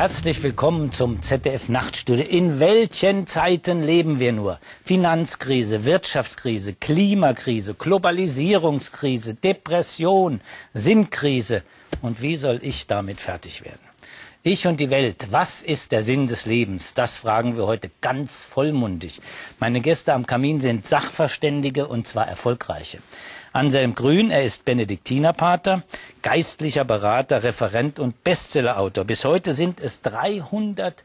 Herzlich willkommen zum ZDF Nachtstudio. In welchen Zeiten leben wir nur? Finanzkrise, Wirtschaftskrise, Klimakrise, Globalisierungskrise, Depression, Sinnkrise. Und wie soll ich damit fertig werden? Ich und die Welt, was ist der Sinn des Lebens? Das fragen wir heute ganz vollmundig. Meine Gäste am Kamin sind Sachverständige und zwar erfolgreiche. Anselm Grün, er ist Benediktinerpater, geistlicher Berater, Referent und Bestsellerautor. Bis heute sind es 300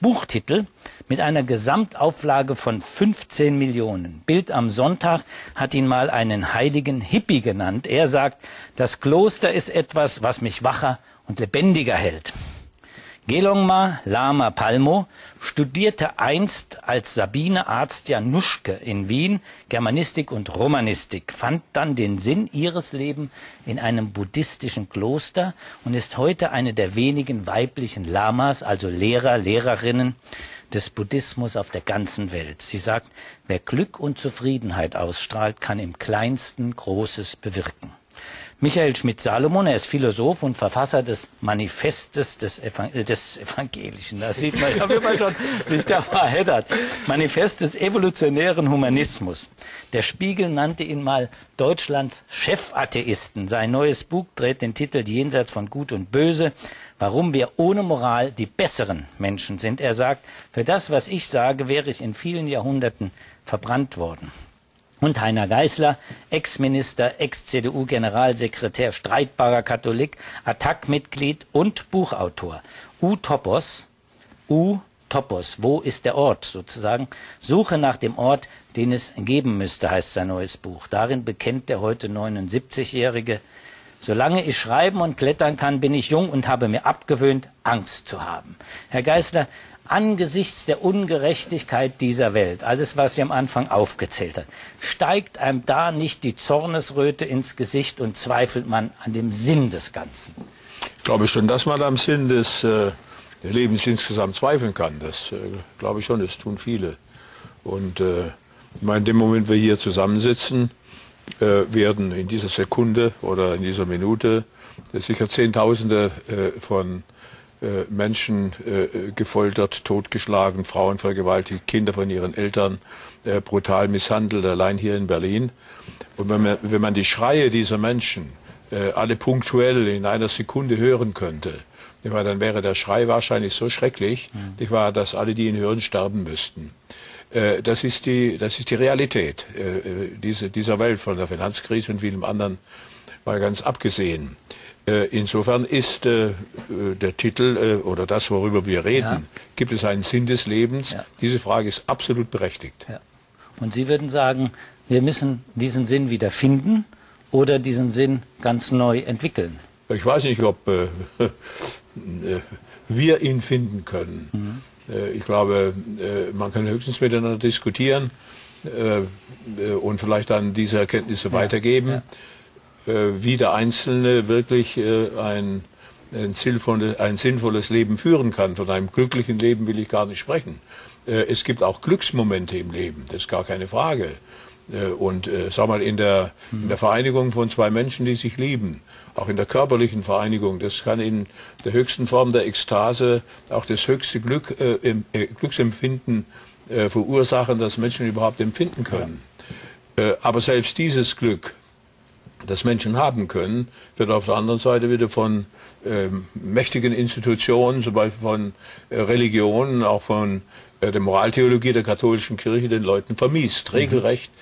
Buchtitel mit einer Gesamtauflage von 15 Millionen. Bild am Sonntag hat ihn mal einen heiligen Hippie genannt. Er sagt, das Kloster ist etwas, was mich wacher und lebendiger hält. Gelongma Lama Palmo studierte einst als Sabine Arzt Januschke in Wien Germanistik und Romanistik, fand dann den Sinn ihres Lebens in einem buddhistischen Kloster und ist heute eine der wenigen weiblichen Lamas, also Lehrer, Lehrerinnen des Buddhismus auf der ganzen Welt. Sie sagt, wer Glück und Zufriedenheit ausstrahlt, kann im kleinsten Großes bewirken. Michael Schmidt-Salomon, er ist Philosoph und Verfasser des Manifestes des, Evang äh, des Evangelischen. Da sieht man ja, wie man schon sich da verheddert. Manifest des evolutionären Humanismus. Der Spiegel nannte ihn mal Deutschlands Chefatheisten. Sein neues Buch trägt den Titel Jenseits von Gut und Böse. Warum wir ohne Moral die besseren Menschen sind. Er sagt, für das, was ich sage, wäre ich in vielen Jahrhunderten verbrannt worden und Heiner Geißler, Ex-Minister, Ex-CDU-Generalsekretär, streitbarer Katholik, Attac-Mitglied und Buchautor. U Topos, U Topos, wo ist der Ort sozusagen? Suche nach dem Ort, den es geben müsste, heißt sein neues Buch. Darin bekennt der heute 79-Jährige, solange ich schreiben und klettern kann, bin ich jung und habe mir abgewöhnt, Angst zu haben. Herr Geißler, angesichts der Ungerechtigkeit dieser Welt, alles, was wir am Anfang aufgezählt haben, steigt einem da nicht die Zornesröte ins Gesicht und zweifelt man an dem Sinn des Ganzen? Ich glaube schon, dass man am Sinn des äh, Lebens insgesamt zweifeln kann. Das äh, glaube ich schon, das tun viele. Und äh, ich meine, in dem Moment, wir hier zusammensitzen, äh, werden in dieser Sekunde oder in dieser Minute sicher Zehntausende äh, von Menschen äh, gefoltert, totgeschlagen, Frauen vergewaltigt, Kinder von ihren Eltern äh, brutal misshandelt, allein hier in Berlin. Und wenn man, wenn man die Schreie dieser Menschen alle punktuell in einer Sekunde hören könnte, dann wäre der Schrei wahrscheinlich so schrecklich, mhm. dass alle, die ihn hören, sterben müssten. Das ist die, das ist die Realität dieser Welt von der Finanzkrise und vielem anderen mal ganz abgesehen. Äh, insofern ist äh, der Titel äh, oder das, worüber wir reden, ja. gibt es einen Sinn des Lebens? Ja. Diese Frage ist absolut berechtigt. Ja. Und Sie würden sagen, wir müssen diesen Sinn wieder finden oder diesen Sinn ganz neu entwickeln? Ich weiß nicht, ob äh, wir ihn finden können. Mhm. Äh, ich glaube, äh, man kann höchstens miteinander diskutieren und vielleicht dann diese Erkenntnisse weitergeben. Äh, wie der Einzelne wirklich äh, ein, ein, sinnvolles, ein sinnvolles Leben führen kann. Von einem glücklichen Leben will ich gar nicht sprechen. Äh, es gibt auch Glücksmomente im Leben, das ist gar keine Frage. Und sag mal, in der, in der Vereinigung von zwei Menschen, die sich lieben, auch in der körperlichen Vereinigung, das kann in der höchsten Form der Ekstase auch das höchste Glück, äh, Glücksempfinden äh, verursachen, das Menschen überhaupt empfinden können. Ja. Aber selbst dieses Glück das Menschen haben können, wird auf der anderen Seite wieder von ähm, mächtigen Institutionen, zum Beispiel von äh, Religionen, auch von äh, der Moraltheologie der katholischen Kirche den Leuten vermiest, mhm. regelrecht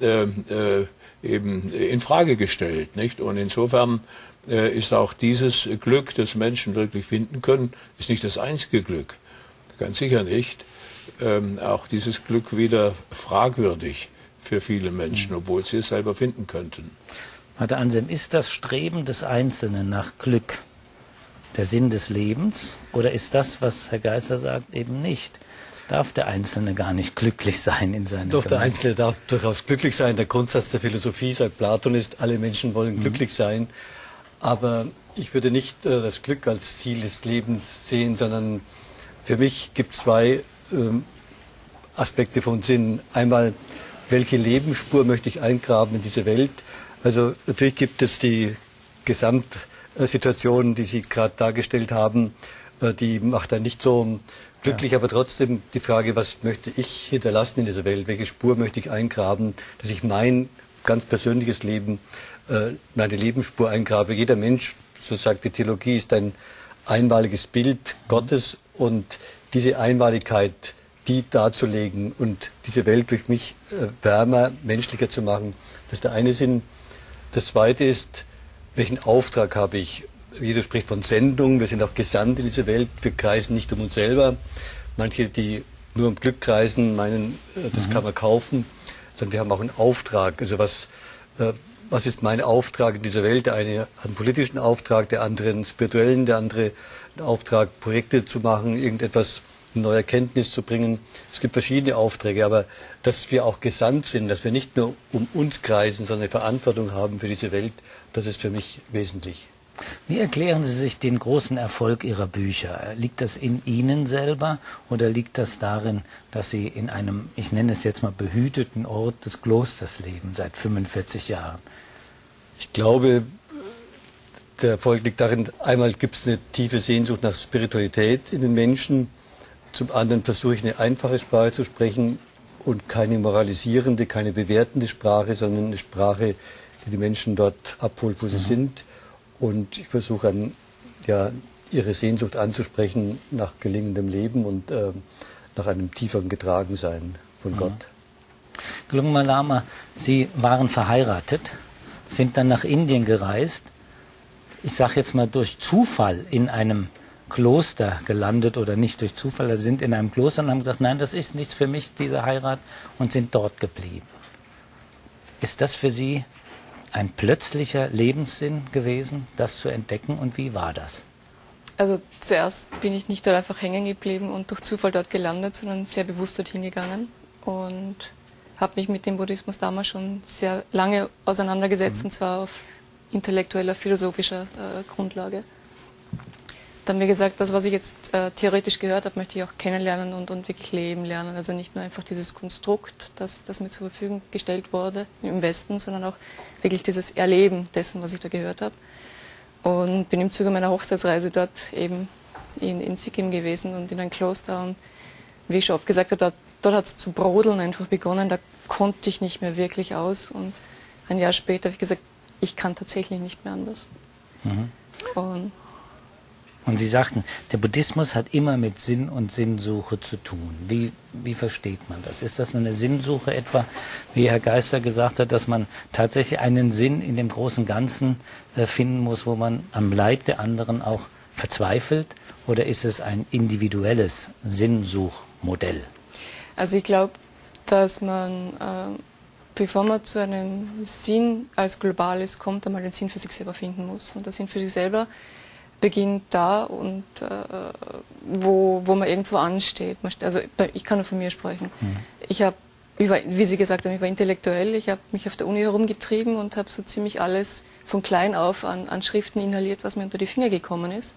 mhm. äh, äh, eben in Frage gestellt, nicht? Und insofern äh, ist auch dieses Glück, das Menschen wirklich finden können, ist nicht das einzige Glück, ganz sicher nicht. Ähm, auch dieses Glück wieder fragwürdig für viele Menschen, mhm. obwohl sie es selber finden könnten. Pater Anselm, ist das Streben des Einzelnen nach Glück der Sinn des Lebens oder ist das, was Herr Geißler sagt, eben nicht? Darf der Einzelne gar nicht glücklich sein in seinem Doch, der Einzelne darf durchaus glücklich sein. Der Grundsatz der Philosophie, sagt Platon, ist, alle Menschen wollen mhm. glücklich sein. Aber ich würde nicht äh, das Glück als Ziel des Lebens sehen, sondern für mich gibt es zwei ähm, Aspekte von Sinn. Einmal, welche Lebensspur möchte ich eingraben in diese Welt? Also natürlich gibt es die Gesamtsituation, die Sie gerade dargestellt haben, äh, die macht dann nicht so glücklich, ja. aber trotzdem die Frage, was möchte ich hinterlassen in dieser Welt? Welche Spur möchte ich eingraben, dass ich mein ganz persönliches Leben, äh, meine Lebensspur eingrabe? Jeder Mensch, so sagt die Theologie, ist ein einmaliges Bild Gottes und diese Einmaligkeit, die darzulegen und diese Welt durch mich äh, wärmer, menschlicher zu machen, das ist der eine Sinn. Das zweite ist, welchen Auftrag habe ich? Jeder spricht von Sendung, wir sind auch gesandt in diese Welt, wir kreisen nicht um uns selber. Manche, die nur um Glück kreisen, meinen, äh, das mhm. kann man kaufen, sondern wir haben auch einen Auftrag. Also was, äh, was ist mein Auftrag in dieser Welt? Der eine hat einen politischen Auftrag, der andere einen spirituellen, der andere einen Auftrag, Projekte zu machen, irgendetwas neue Erkenntnis zu bringen. Es gibt verschiedene Aufträge, aber dass wir auch gesandt sind, dass wir nicht nur um uns kreisen, sondern eine Verantwortung haben für diese Welt, das ist für mich wesentlich. Wie erklären Sie sich den großen Erfolg Ihrer Bücher? Liegt das in Ihnen selber oder liegt das darin, dass Sie in einem, ich nenne es jetzt mal, behüteten Ort des Klosters leben seit 45 Jahren? Ich glaube, der Erfolg liegt darin, einmal gibt es eine tiefe Sehnsucht nach Spiritualität in den Menschen, zum anderen versuche ich eine einfache Sprache zu sprechen und keine moralisierende, keine bewertende Sprache, sondern eine Sprache, die die Menschen dort abholt, wo sie mhm. sind. Und ich versuche an, ja, ihre Sehnsucht anzusprechen nach gelingendem Leben und äh, nach einem tieferen Getragensein von mhm. Gott. Gelungen Lama, Sie waren verheiratet, sind dann nach Indien gereist. Ich sage jetzt mal durch Zufall in einem Kloster gelandet oder nicht durch Zufall, da sind in einem Kloster und haben gesagt, nein, das ist nichts für mich, diese Heirat, und sind dort geblieben. Ist das für Sie ein plötzlicher Lebenssinn gewesen, das zu entdecken und wie war das? Also zuerst bin ich nicht dort einfach hängen geblieben und durch Zufall dort gelandet, sondern sehr bewusst dorthin gegangen und habe mich mit dem Buddhismus damals schon sehr lange auseinandergesetzt mhm. und zwar auf intellektueller, philosophischer äh, Grundlage. Dann wie gesagt, das, was ich jetzt äh, theoretisch gehört habe, möchte ich auch kennenlernen und, und wirklich leben lernen. Also nicht nur einfach dieses Konstrukt, das, das mir zur Verfügung gestellt wurde im Westen, sondern auch wirklich dieses Erleben dessen, was ich da gehört habe. Und bin im Zuge meiner Hochzeitsreise dort eben in, in Sikkim gewesen und in ein Kloster. Und wie ich schon oft gesagt habe, dort, dort hat es zu brodeln einfach begonnen. Da konnte ich nicht mehr wirklich aus. Und ein Jahr später habe ich gesagt, ich kann tatsächlich nicht mehr anders. Mhm. Und und Sie sagten, der Buddhismus hat immer mit Sinn und Sinnsuche zu tun. Wie, wie versteht man das? Ist das eine Sinnsuche etwa, wie Herr Geister gesagt hat, dass man tatsächlich einen Sinn in dem großen Ganzen äh, finden muss, wo man am Leid der anderen auch verzweifelt? Oder ist es ein individuelles Sinnsuchmodell? Also ich glaube, dass man, äh, bevor man zu einem Sinn als Globales kommt, einmal den Sinn für sich selber finden muss. Und der Sinn für sich selber beginnt da und äh, wo, wo man irgendwo ansteht. Also ich kann nur von mir sprechen. Mhm. Ich habe, wie Sie gesagt haben, ich war intellektuell, ich habe mich auf der Uni herumgetrieben und habe so ziemlich alles von klein auf an, an Schriften inhaliert, was mir unter die Finger gekommen ist.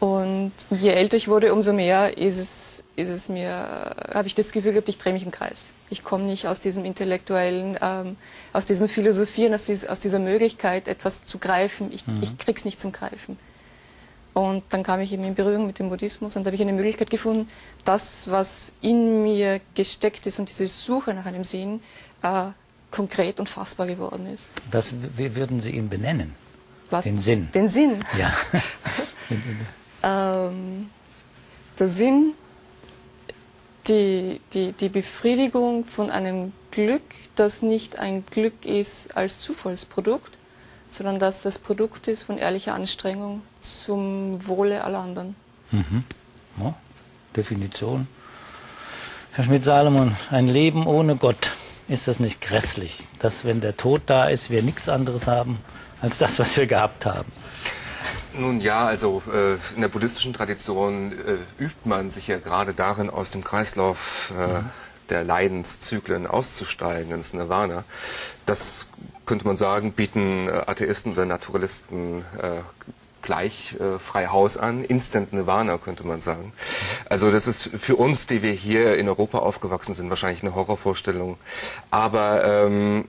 Und je älter ich wurde, umso mehr ist es, ist es mir, habe ich das Gefühl gehabt, ich drehe mich im Kreis. Ich komme nicht aus diesem intellektuellen, ähm, aus diesem Philosophieren, aus, dies, aus, dieser Möglichkeit, etwas zu greifen. Ich, mhm. ich krieg's nicht zum Greifen. Und dann kam ich eben in Berührung mit dem Buddhismus und da habe ich eine Möglichkeit gefunden, das, was in mir gesteckt ist und diese Suche nach einem Sinn, äh, konkret und fassbar geworden ist. Was wie würden Sie ihn benennen? Was? Den Sinn. Den Sinn. Ja. ähm, der Sinn, die, die, die Befriedigung von einem Glück, das nicht ein Glück ist als Zufallsprodukt, sondern dass das Produkt ist von ehrlicher Anstrengung zum Wohle aller anderen. Mhm. Ja, Definition. Herr Schmidt-Salomon, ein Leben ohne Gott, ist das nicht grässlich? Dass, wenn der Tod da ist, wir nichts anderes haben als das, was wir gehabt haben? Nun ja, also äh, in der buddhistischen Tradition äh, übt man sich ja gerade darin, aus dem Kreislauf äh, mhm. der Leidenszyklen auszusteigen ins Nirvana. Das könnte man sagen, bieten äh, Atheisten oder Naturalisten äh, gleich äh, frei Haus an. Instant Nirvana könnte man sagen. Also das ist für uns, die wir hier in Europa aufgewachsen sind, wahrscheinlich eine Horrorvorstellung. Aber ähm,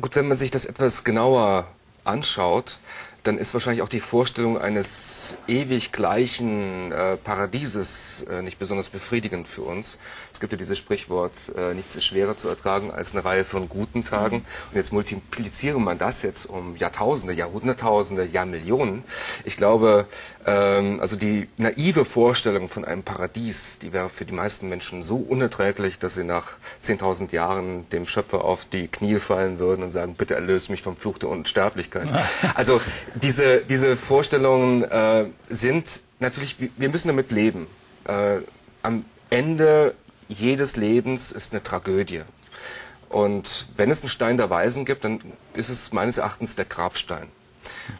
gut, wenn man sich das etwas genauer anschaut, dann ist wahrscheinlich auch die Vorstellung eines ewig gleichen äh, Paradieses äh, nicht besonders befriedigend für uns. Es gibt ja dieses Sprichwort, äh, nichts ist schwerer zu ertragen als eine Reihe von guten Tagen. Und jetzt multipliziere man das jetzt um Jahrtausende, Jahrhunderttausende, Jahrmillionen. Ich glaube, ähm, also die naive Vorstellung von einem Paradies, die wäre für die meisten Menschen so unerträglich, dass sie nach 10.000 Jahren dem Schöpfer auf die Knie fallen würden und sagen, bitte erlöse mich vom Fluch der Unsterblichkeit. Also diese, diese Vorstellungen äh, sind natürlich, wir müssen damit leben. Äh, am Ende jedes Lebens ist eine Tragödie. Und wenn es einen Stein der Weisen gibt, dann ist es meines Erachtens der Grabstein.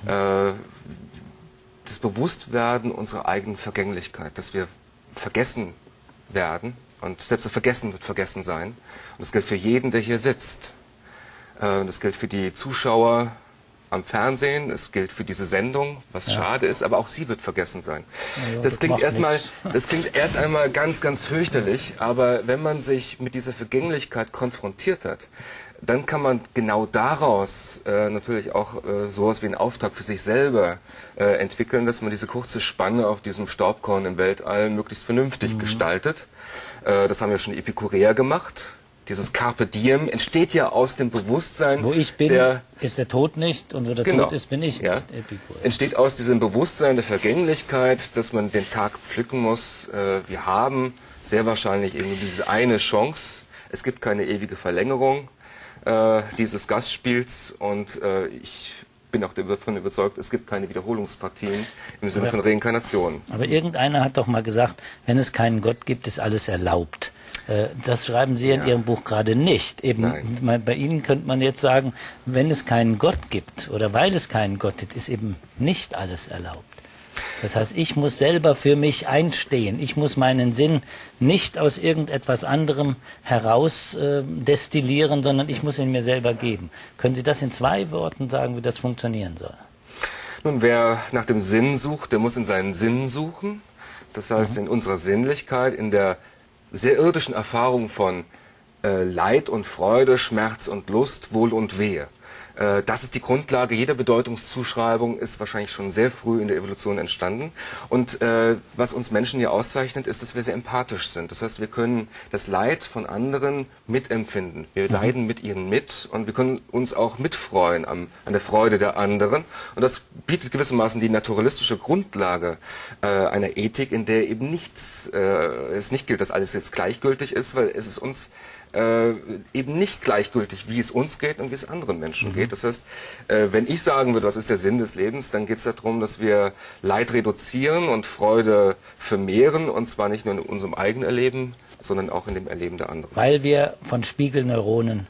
Mhm. Äh, das Bewusstwerden unserer eigenen Vergänglichkeit, dass wir vergessen werden und selbst das Vergessen wird vergessen sein. Und das gilt für jeden, der hier sitzt. Äh, das gilt für die Zuschauer am Fernsehen, es gilt für diese Sendung, was ja. schade ist, aber auch sie wird vergessen sein. Ja, das, das, klingt erstmal, das klingt erst einmal ganz, ganz fürchterlich, aber wenn man sich mit dieser Vergänglichkeit konfrontiert hat, dann kann man genau daraus äh, natürlich auch äh, sowas wie einen Auftrag für sich selber äh, entwickeln, dass man diese kurze Spanne auf diesem Staubkorn im Weltall möglichst vernünftig mhm. gestaltet. Äh, das haben ja schon Epikureer gemacht dieses Carpe Diem entsteht ja aus dem Bewusstsein. Wo ich bin, der, ist der Tod nicht und wo der genau, Tod ist, bin ich ja. Epikur. Entsteht aus diesem Bewusstsein der Vergänglichkeit, dass man den Tag pflücken muss. Äh, wir haben sehr wahrscheinlich eben diese eine Chance. Es gibt keine ewige Verlängerung äh, dieses Gastspiels und äh, ich bin auch davon überzeugt, es gibt keine Wiederholungspartien im Sinne von Reinkarnation. Aber irgendeiner hat doch mal gesagt, wenn es keinen Gott gibt, ist alles erlaubt. Äh, das schreiben Sie ja. in Ihrem Buch gerade nicht. Eben Nein. bei Ihnen könnte man jetzt sagen, wenn es keinen Gott gibt oder weil es keinen Gott gibt, ist eben nicht alles erlaubt. Das heißt, ich muss selber für mich einstehen. Ich muss meinen Sinn nicht aus irgendetwas anderem heraus äh, destillieren, sondern ich muss ihn mir selber geben. Können Sie das in zwei Worten sagen, wie das funktionieren soll? Nun, wer nach dem Sinn sucht, der muss in seinen Sinn suchen. Das heißt, mhm. in unserer Sinnlichkeit, in der sehr irdischen Erfahrung von äh, Leid und Freude, Schmerz und Lust, Wohl und Wehe. Äh, das ist die Grundlage jeder Bedeutungszuschreibung, ist wahrscheinlich schon sehr früh in der Evolution entstanden. Und äh, was uns Menschen hier auszeichnet, ist, dass wir sehr empathisch sind. Das heißt, wir können das Leid von anderen mitempfinden. Wir mhm. leiden mit ihnen mit und wir können uns auch mitfreuen am, an der Freude der anderen. Und das bietet gewissermaßen die naturalistische Grundlage äh, einer Ethik, in der eben nichts, äh, es nicht gilt, dass alles jetzt gleichgültig ist, weil es ist uns äh, eben nicht gleichgültig, wie es uns geht und wie es anderen Menschen mhm. geht. Das heißt, äh, wenn ich sagen würde, was ist der Sinn des Lebens, dann geht es darum, dass wir Leid reduzieren und Freude vermehren und zwar nicht nur in unserem eigenen Erleben, sondern auch in dem Erleben der anderen. Weil wir von Spiegelneuronen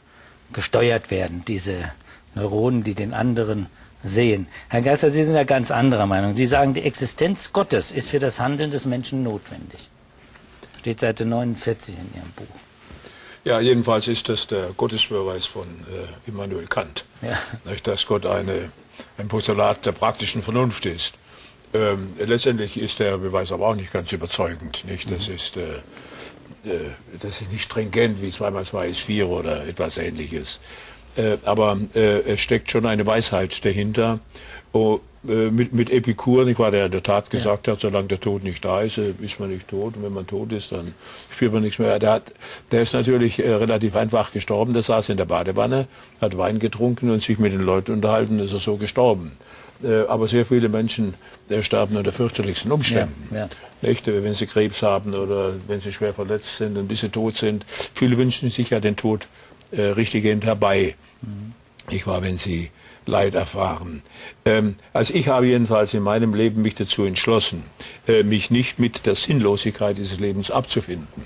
gesteuert werden, diese Neuronen, die den anderen sehen. Herr Geister, Sie sind ja ganz anderer Meinung. Sie sagen, die Existenz Gottes ist für das Handeln des Menschen notwendig. Steht Seite 49 in Ihrem Buch. Ja, jedenfalls ist das der Gottesbeweis von äh, Immanuel Kant, ja. nicht, dass Gott eine, ein Postulat der praktischen Vernunft ist. Ähm, letztendlich ist der Beweis aber auch nicht ganz überzeugend. Nicht? Das, mhm. ist, äh, äh, das ist nicht stringent wie 2 mal 2 ist 4 oder etwas ähnliches. Äh, aber äh, es steckt schon eine Weisheit dahinter. Oh, äh, mit, mit Epikur, nicht wahr, der in der Tat gesagt ja. hat, solange der Tod nicht da ist, äh, ist man nicht tot. Und wenn man tot ist, dann spürt man nichts mehr. Der, hat, der ist natürlich äh, relativ einfach gestorben. Der saß in der Badewanne, hat Wein getrunken und sich mit den Leuten unterhalten, ist er so gestorben. Aber sehr viele Menschen sterben unter fürchterlichsten Umständen. Ja, ja. Nicht, wenn sie Krebs haben oder wenn sie schwer verletzt sind und bis sie tot sind. Viele wünschen sich ja den Tod äh, richtiggehend herbei. Mhm. Ich war, wenn sie Leid erfahren. Ähm, also ich habe jedenfalls in meinem Leben mich dazu entschlossen, äh, mich nicht mit der Sinnlosigkeit dieses Lebens abzufinden.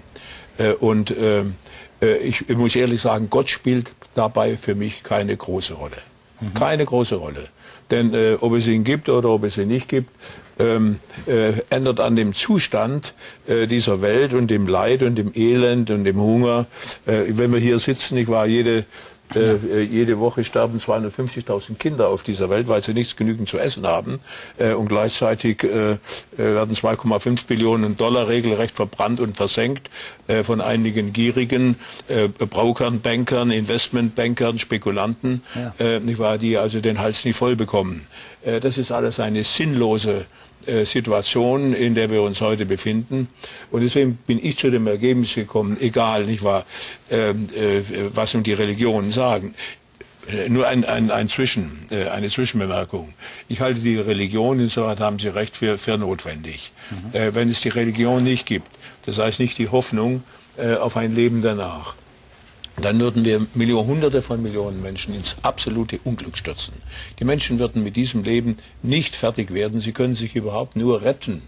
Äh, und ähm, äh, ich, muss ehrlich sagen, Gott spielt dabei für mich keine große Rolle. Mhm. Keine große Rolle. Denn äh, ob es ihn gibt oder ob es ihn nicht gibt, ähm, äh, ändert an dem Zustand äh, dieser Welt und dem Leid und dem Elend und dem Hunger. Äh, wenn wir hier sitzen, ich war jede Äh, äh, jede Woche sterben 250.000 Kinder auf dieser Welt, weil sie nichts genügend zu essen haben. Äh, und gleichzeitig äh, äh werden 2,5 Billionen Dollar regelrecht verbrannt und versenkt äh, von einigen gierigen Brokern, Bankern, Investmentbankern, Spekulanten, ja. nicht wahr, die also den Hals nicht voll bekommen. das ist alles eine sinnlose Situation, in der wir uns heute befinden. Und deswegen bin ich zu dem Ergebnis gekommen, egal, nicht wahr, äh, äh, was nun die Religionen sagen. Äh, nur ein, ein, ein Zwischen, äh, eine Zwischenbemerkung. Ich halte die Religion, insoweit haben Sie recht, für, für notwendig. Mhm. Äh, wenn es die Religion nicht gibt, das heißt nicht die Hoffnung auf ein Leben danach, dann würden wir Millionen, Hunderte von Millionen Menschen ins absolute Unglück stürzen. Die Menschen würden mit diesem Leben nicht fertig werden. Sie können sich überhaupt nur retten,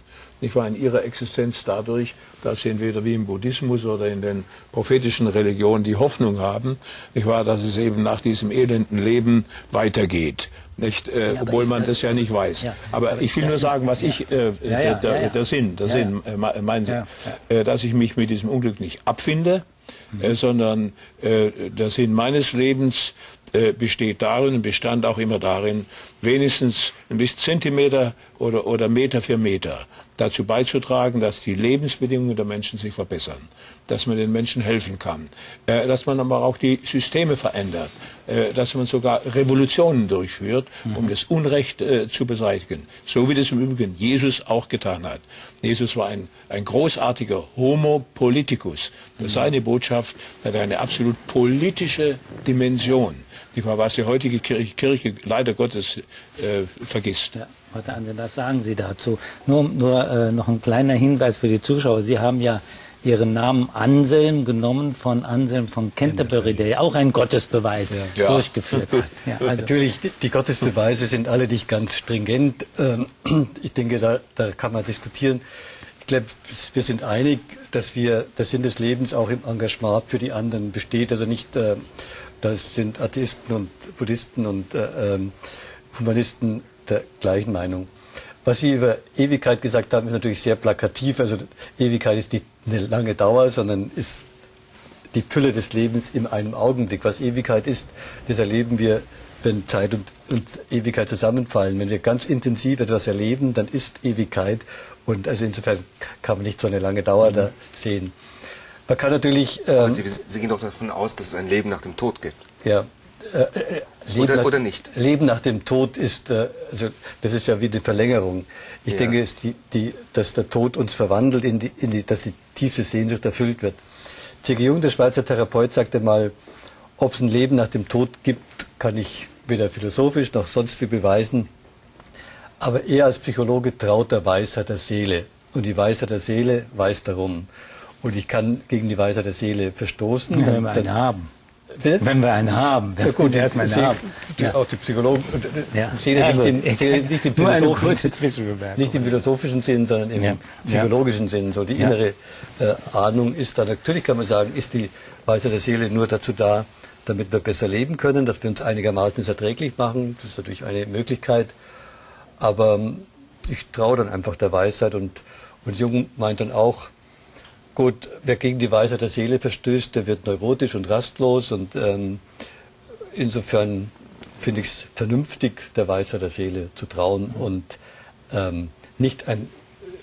nicht wahr, in ihrer Existenz dadurch, dass sie entweder wie im Buddhismus oder in den prophetischen Religionen die Hoffnung haben, nicht wahr, dass es eben nach diesem elenden Leben weitergeht. Nicht, äh, ja, obwohl man das, das, ja nicht weiß. Ja, aber, aber, ich will nur sagen, was ja. ich, äh, der, der, der, Sinn, der Sinn, äh, mein Sinn, äh, dass ich mich mit diesem Unglück nicht abfinde, äh, sondern äh, der Sinn meines Lebens äh, besteht darin und bestand auch immer darin, wenigstens ein bisschen Zentimeter oder, oder Meter für Meter dazu beizutragen, dass die Lebensbedingungen der Menschen sich verbessern, dass man den Menschen helfen kann, äh, dass man aber auch die Systeme verändert, äh, dass man sogar Revolutionen durchführt, um mhm. das Unrecht äh, zu beseitigen, so wie das im Übrigen Jesus auch getan hat. Jesus war ein, ein großartiger Homo politicus. Mhm. Seine Botschaft hat eine absolut politische Dimension, was die heutige Kirche, Kirche leider Gottes äh, vergisst. Ja. Heute Ansehen, was sagen Sie dazu? Nur, nur äh, noch ein kleiner Hinweis für die Zuschauer. Sie haben ja Ihren Namen Anselm genommen von Anselm von Canterbury, der ja auch einen Gottesbeweis ja. durchgeführt hat. Ja, also. Natürlich, die Gottesbeweise sind alle nicht ganz stringent. Ähm, ich denke, da, da kann man diskutieren. Ich glaube, wir sind einig, dass wir der Sinn des Lebens auch im Engagement für die anderen besteht. Also nicht, äh, das sind Atheisten und Buddhisten und äh, ähm, Humanisten der gleichen Meinung. Was Sie über Ewigkeit gesagt haben, ist natürlich sehr plakativ. Also Ewigkeit ist nicht eine lange Dauer, sondern ist die Fülle des Lebens in einem Augenblick. Was Ewigkeit ist, das erleben wir, wenn Zeit und, und Ewigkeit zusammenfallen. Wenn wir ganz intensiv etwas erleben, dann ist Ewigkeit. Und also insofern kann man nicht so eine lange Dauer da sehen. Man kann natürlich. Ähm, Sie, Sie gehen doch davon aus, dass es ein Leben nach dem Tod gibt. Ja, äh, äh, Leben oder, nach, oder nicht? Leben nach dem Tod ist, äh, also das ist ja wie eine Verlängerung. Ich ja. denke, ist die, die, dass der Tod uns verwandelt, in die, in die, dass die tiefe Sehnsucht erfüllt wird. C.G. Jung, der Schweizer Therapeut, sagte mal, ob es ein Leben nach dem Tod gibt, kann ich weder philosophisch noch sonst wie beweisen. Aber er als Psychologe traut der Weisheit der Seele. Und die Weisheit der Seele weiß darum. Und ich kann gegen die Weisheit der Seele verstoßen. Ja, wenn wir eine haben. Wenn wir einen haben. Ja, gut, erstmal einen haben. Ja. Auch die Psychologen ja. sehen ja, nicht, den, den, nicht, den nicht im philosophischen Sinn, sondern im ja. psychologischen Sinn. So die innere äh, Ahnung ist da. Natürlich kann man sagen, ist die Weisheit der Seele nur dazu da, damit wir besser leben können, dass wir uns einigermaßen erträglich machen. Das ist natürlich eine Möglichkeit. Aber ähm, ich traue dann einfach der Weisheit und, und Jung meint dann auch, Gut, wer gegen die Weisheit der Seele verstößt, der wird neurotisch und rastlos und ähm, insofern finde ich es vernünftig, der Weisheit der Seele zu trauen und ähm, nicht ein,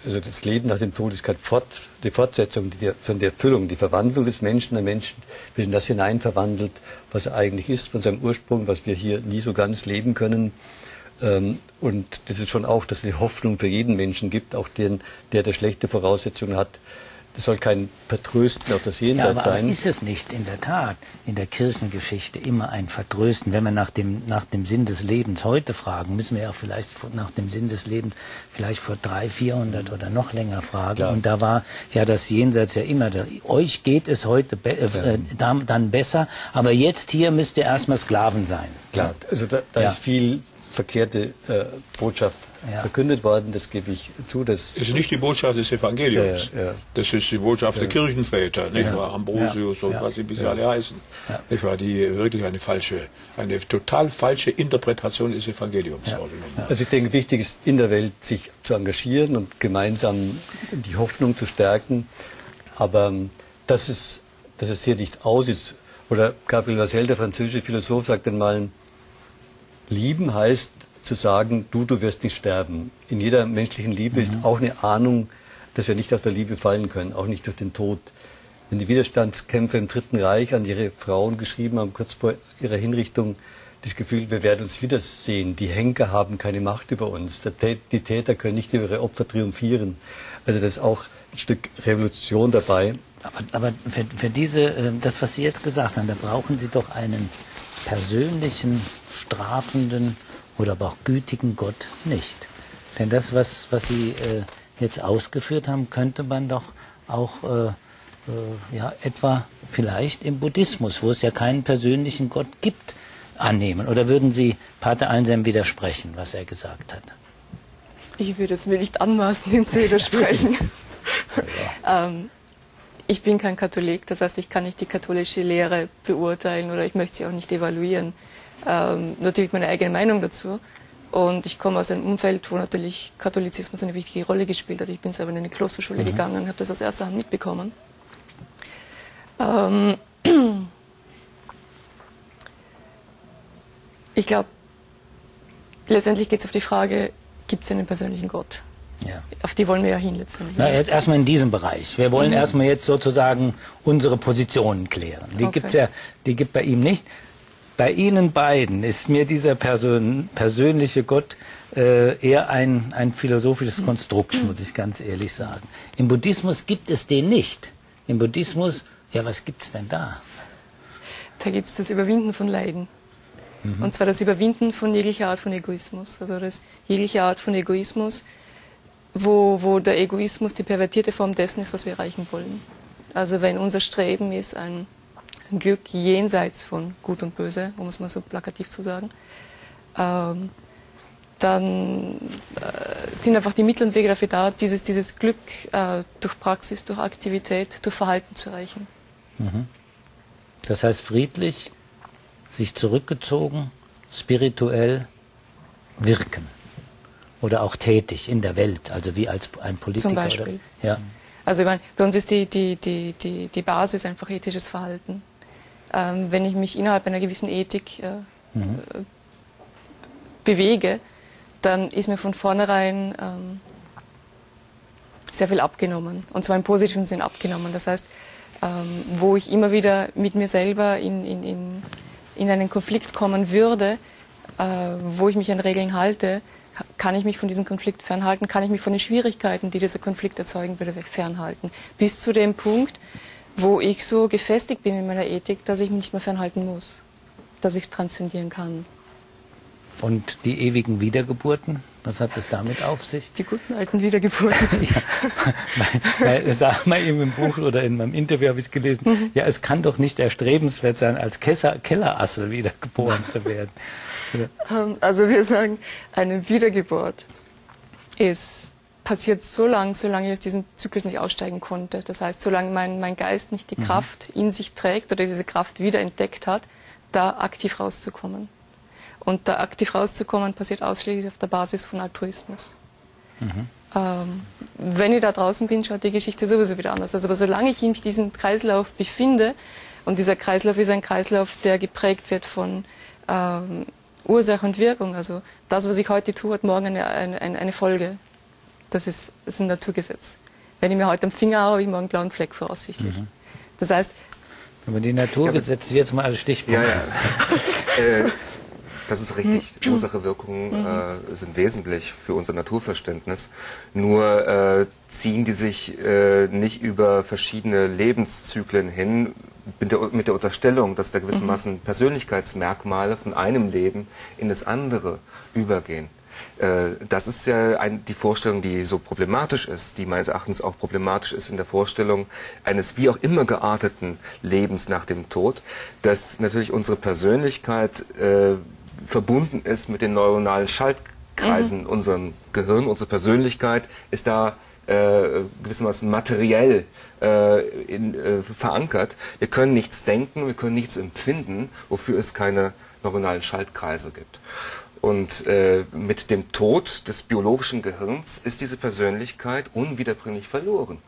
also das Leben nach dem Tod ist keine Fort, die Fortsetzung, die, sondern die Erfüllung, die Verwandlung des Menschen, der Menschen wird in das hinein verwandelt, was er eigentlich ist, von seinem Ursprung, was wir hier nie so ganz leben können. Ähm, und das ist schon auch, dass es eine Hoffnung für jeden Menschen gibt, auch den, der der schlechte Voraussetzungen hat, das soll kein Vertrösten auf das Jenseits ja, aber sein. Aber ist es nicht in der Tat in der Kirchengeschichte immer ein Vertrösten? Wenn wir nach dem, nach dem Sinn des Lebens heute fragen, müssen wir ja vielleicht nach dem Sinn des Lebens vielleicht vor drei, vierhundert oder noch länger fragen. Klar. Und da war ja das Jenseits ja immer, da, euch geht es heute be äh, dann, dann besser, aber jetzt hier müsst ihr erstmal Sklaven sein. Klar, also da, da ja. ist viel verkehrte äh, Botschaft ja. verkündet worden, das gebe ich zu. Das ist nicht die Botschaft des Evangeliums. Ja, ja, das ist die Botschaft der Kirchenväter, nicht wahr? Ambrosius und was sie bisher alle heißen. Nicht wahr? Die wirklich eine falsche, eine total falsche Interpretation des Evangeliums vorgenommen Also ich denke, wichtig ist in der Welt sich zu engagieren und gemeinsam die Hoffnung zu stärken. Aber ähm, dass es, dass es hier nicht aus ist, Oder Gabriel Vassel, der französische Philosoph, sagt einmal, lieben heißt zu sagen, du, du wirst nicht sterben. In jeder menschlichen Liebe mhm. ist auch eine Ahnung, dass wir nicht aus der Liebe fallen können, auch nicht durch den Tod. Wenn die Widerstandskämpfer im Dritten Reich an ihre Frauen geschrieben haben, kurz vor ihrer Hinrichtung, das Gefühl, wir werden uns wiedersehen. Die Henker haben keine Macht über uns. Die Täter können nicht über ihre Opfer triumphieren. Also das ist auch ein Stück Revolution dabei. Aber, aber für, für diese, ähm, das, was Sie jetzt gesagt haben, da brauchen Sie doch einen persönlichen, strafenden oder aber auch gütigen Gott nicht. Denn das, was, was Sie äh, jetzt ausgeführt haben, könnte man doch auch äh, äh, ja, etwa vielleicht im Buddhismus, wo es ja keinen persönlichen Gott gibt, annehmen? Oder würden Sie Pater Anselm widersprechen, was er gesagt hat? Ich würde es mir nicht anmaßen, ihm zu widersprechen. ähm, ich bin kein Katholik, das heißt, ich kann nicht die katholische Lehre beurteilen oder ich möchte sie auch nicht evaluieren. Ähm, natürlich meine eigene Meinung dazu. Und ich komme aus einem Umfeld, wo natürlich Katholizismus eine wichtige Rolle gespielt hat. Ich bin selber in eine Klosterschule mhm. gegangen und habe das aus erster Hand mitbekommen. Ähm, ich glaube, letztendlich geht es auf die Frage, gibt es einen persönlichen Gott? Ja. Auf die wollen wir ja hin letztendlich. Na, jetzt erstmal in diesem Bereich. Wir wollen mhm. erstmal jetzt sozusagen unsere Positionen klären. Die okay. gibt's ja, die gibt bei ihm nicht. Bei Ihnen beiden ist mir dieser Person, persönliche Gott äh, eher ein, ein philosophisches Konstrukt, muss ich ganz ehrlich sagen. Im Buddhismus gibt es den nicht. Im Buddhismus, ja, was gibt es denn da? Da gibt es das Überwinden von Leiden. Mhm. Und zwar das Überwinden von jeglicher Art von Egoismus. Also das jegliche Art von Egoismus, wo, wo der Egoismus die pervertierte Form dessen ist, was wir erreichen wollen. Also wenn unser Streben ist, ein, Glück jenseits von Gut und Böse, um es mal so plakativ zu sagen, ähm, dann äh, sind einfach die Mittel und Wege dafür da, dieses, dieses Glück äh, durch Praxis, durch Aktivität, durch Verhalten zu erreichen. Mhm. Das heißt friedlich, sich zurückgezogen, spirituell wirken oder auch tätig in der Welt, also wie als ein Politiker. Zum Beispiel. Oder, ja. Also ich meine, bei uns ist die, die, die, die, die Basis einfach ethisches Verhalten. Ähm, wenn ich mich innerhalb einer gewissen Ethik äh, mhm. Äh, bewege, dann ist mir von vornherein ähm, sehr viel abgenommen. Und zwar im positiven Sinn abgenommen. Das heißt, ähm, wo ich immer wieder mit mir selber in, in, in, in einen Konflikt kommen würde, äh, wo ich mich an Regeln halte, kann ich mich von diesem Konflikt fernhalten, kann ich mich von den Schwierigkeiten, die dieser Konflikt erzeugen würde, fernhalten. Bis zu dem Punkt, wo ich so gefestigt bin in meiner Ethik, dass ich mich nicht mehr fernhalten muss, dass ich transzendieren kann. Und die ewigen Wiedergeburten, was hat es damit auf sich? Die guten alten Wiedergeburten. ja, weil, weil, sag mal eben im Buch oder in meinem Interview habe ich es gelesen, mhm. ja, es kann doch nicht erstrebenswert sein, als Kesser, Kellerassel wiedergeboren zu werden. Ähm, also wir sagen, eine Wiedergeburt ist passiert so lange, solange ich aus diesem Zyklus nicht aussteigen konnte. Das heißt, solange mein, mein Geist nicht die mhm. Kraft in sich trägt oder diese Kraft wieder entdeckt hat, da aktiv rauszukommen. Und da aktiv rauszukommen, passiert ausschließlich auf der Basis von Altruismus. Mhm. Ähm, wenn ich da draußen bin, schaut die Geschichte sowieso wieder anders. Also, aber solange ich in diesem Kreislauf befinde, und dieser Kreislauf ist ein Kreislauf, der geprägt wird von ähm, Ursache und Wirkung. Also das, was ich heute tue, hat morgen eine, eine, eine Folge. Das ist, das ist ein Naturgesetz. Wenn ich mir heute am Finger haue, habe ich morgen einen blauen Fleck voraussichtlich. Mhm. Das heißt... Aber die Naturgesetze jetzt mal als Stichpunkt. Ja, ja. äh, das ist richtig. Mhm. Ursache, Wirkung mhm. äh, sind wesentlich für unser Naturverständnis. Nur äh, ziehen die sich äh, nicht über verschiedene Lebenszyklen hin, mit der, mit der Unterstellung, dass da gewissermaßen mhm. Persönlichkeitsmerkmale von einem Leben in das andere übergehen. Äh, das ist ja ein, die Vorstellung, die so problematisch ist, die meines Erachtens auch problematisch ist in der Vorstellung eines wie auch immer gearteten Lebens nach dem Tod, dass natürlich unsere Persönlichkeit äh, verbunden ist mit den neuronalen Schaltkreisen mhm. unserem Gehirn. Unsere Persönlichkeit ist da äh, gewissermaßen materiell äh, in, äh, verankert. Wir können nichts denken, wir können nichts empfinden, wofür es keine neuronalen Schaltkreise gibt. Und äh, mit dem Tod des biologischen Gehirns ist diese Persönlichkeit unwiederbringlich verloren.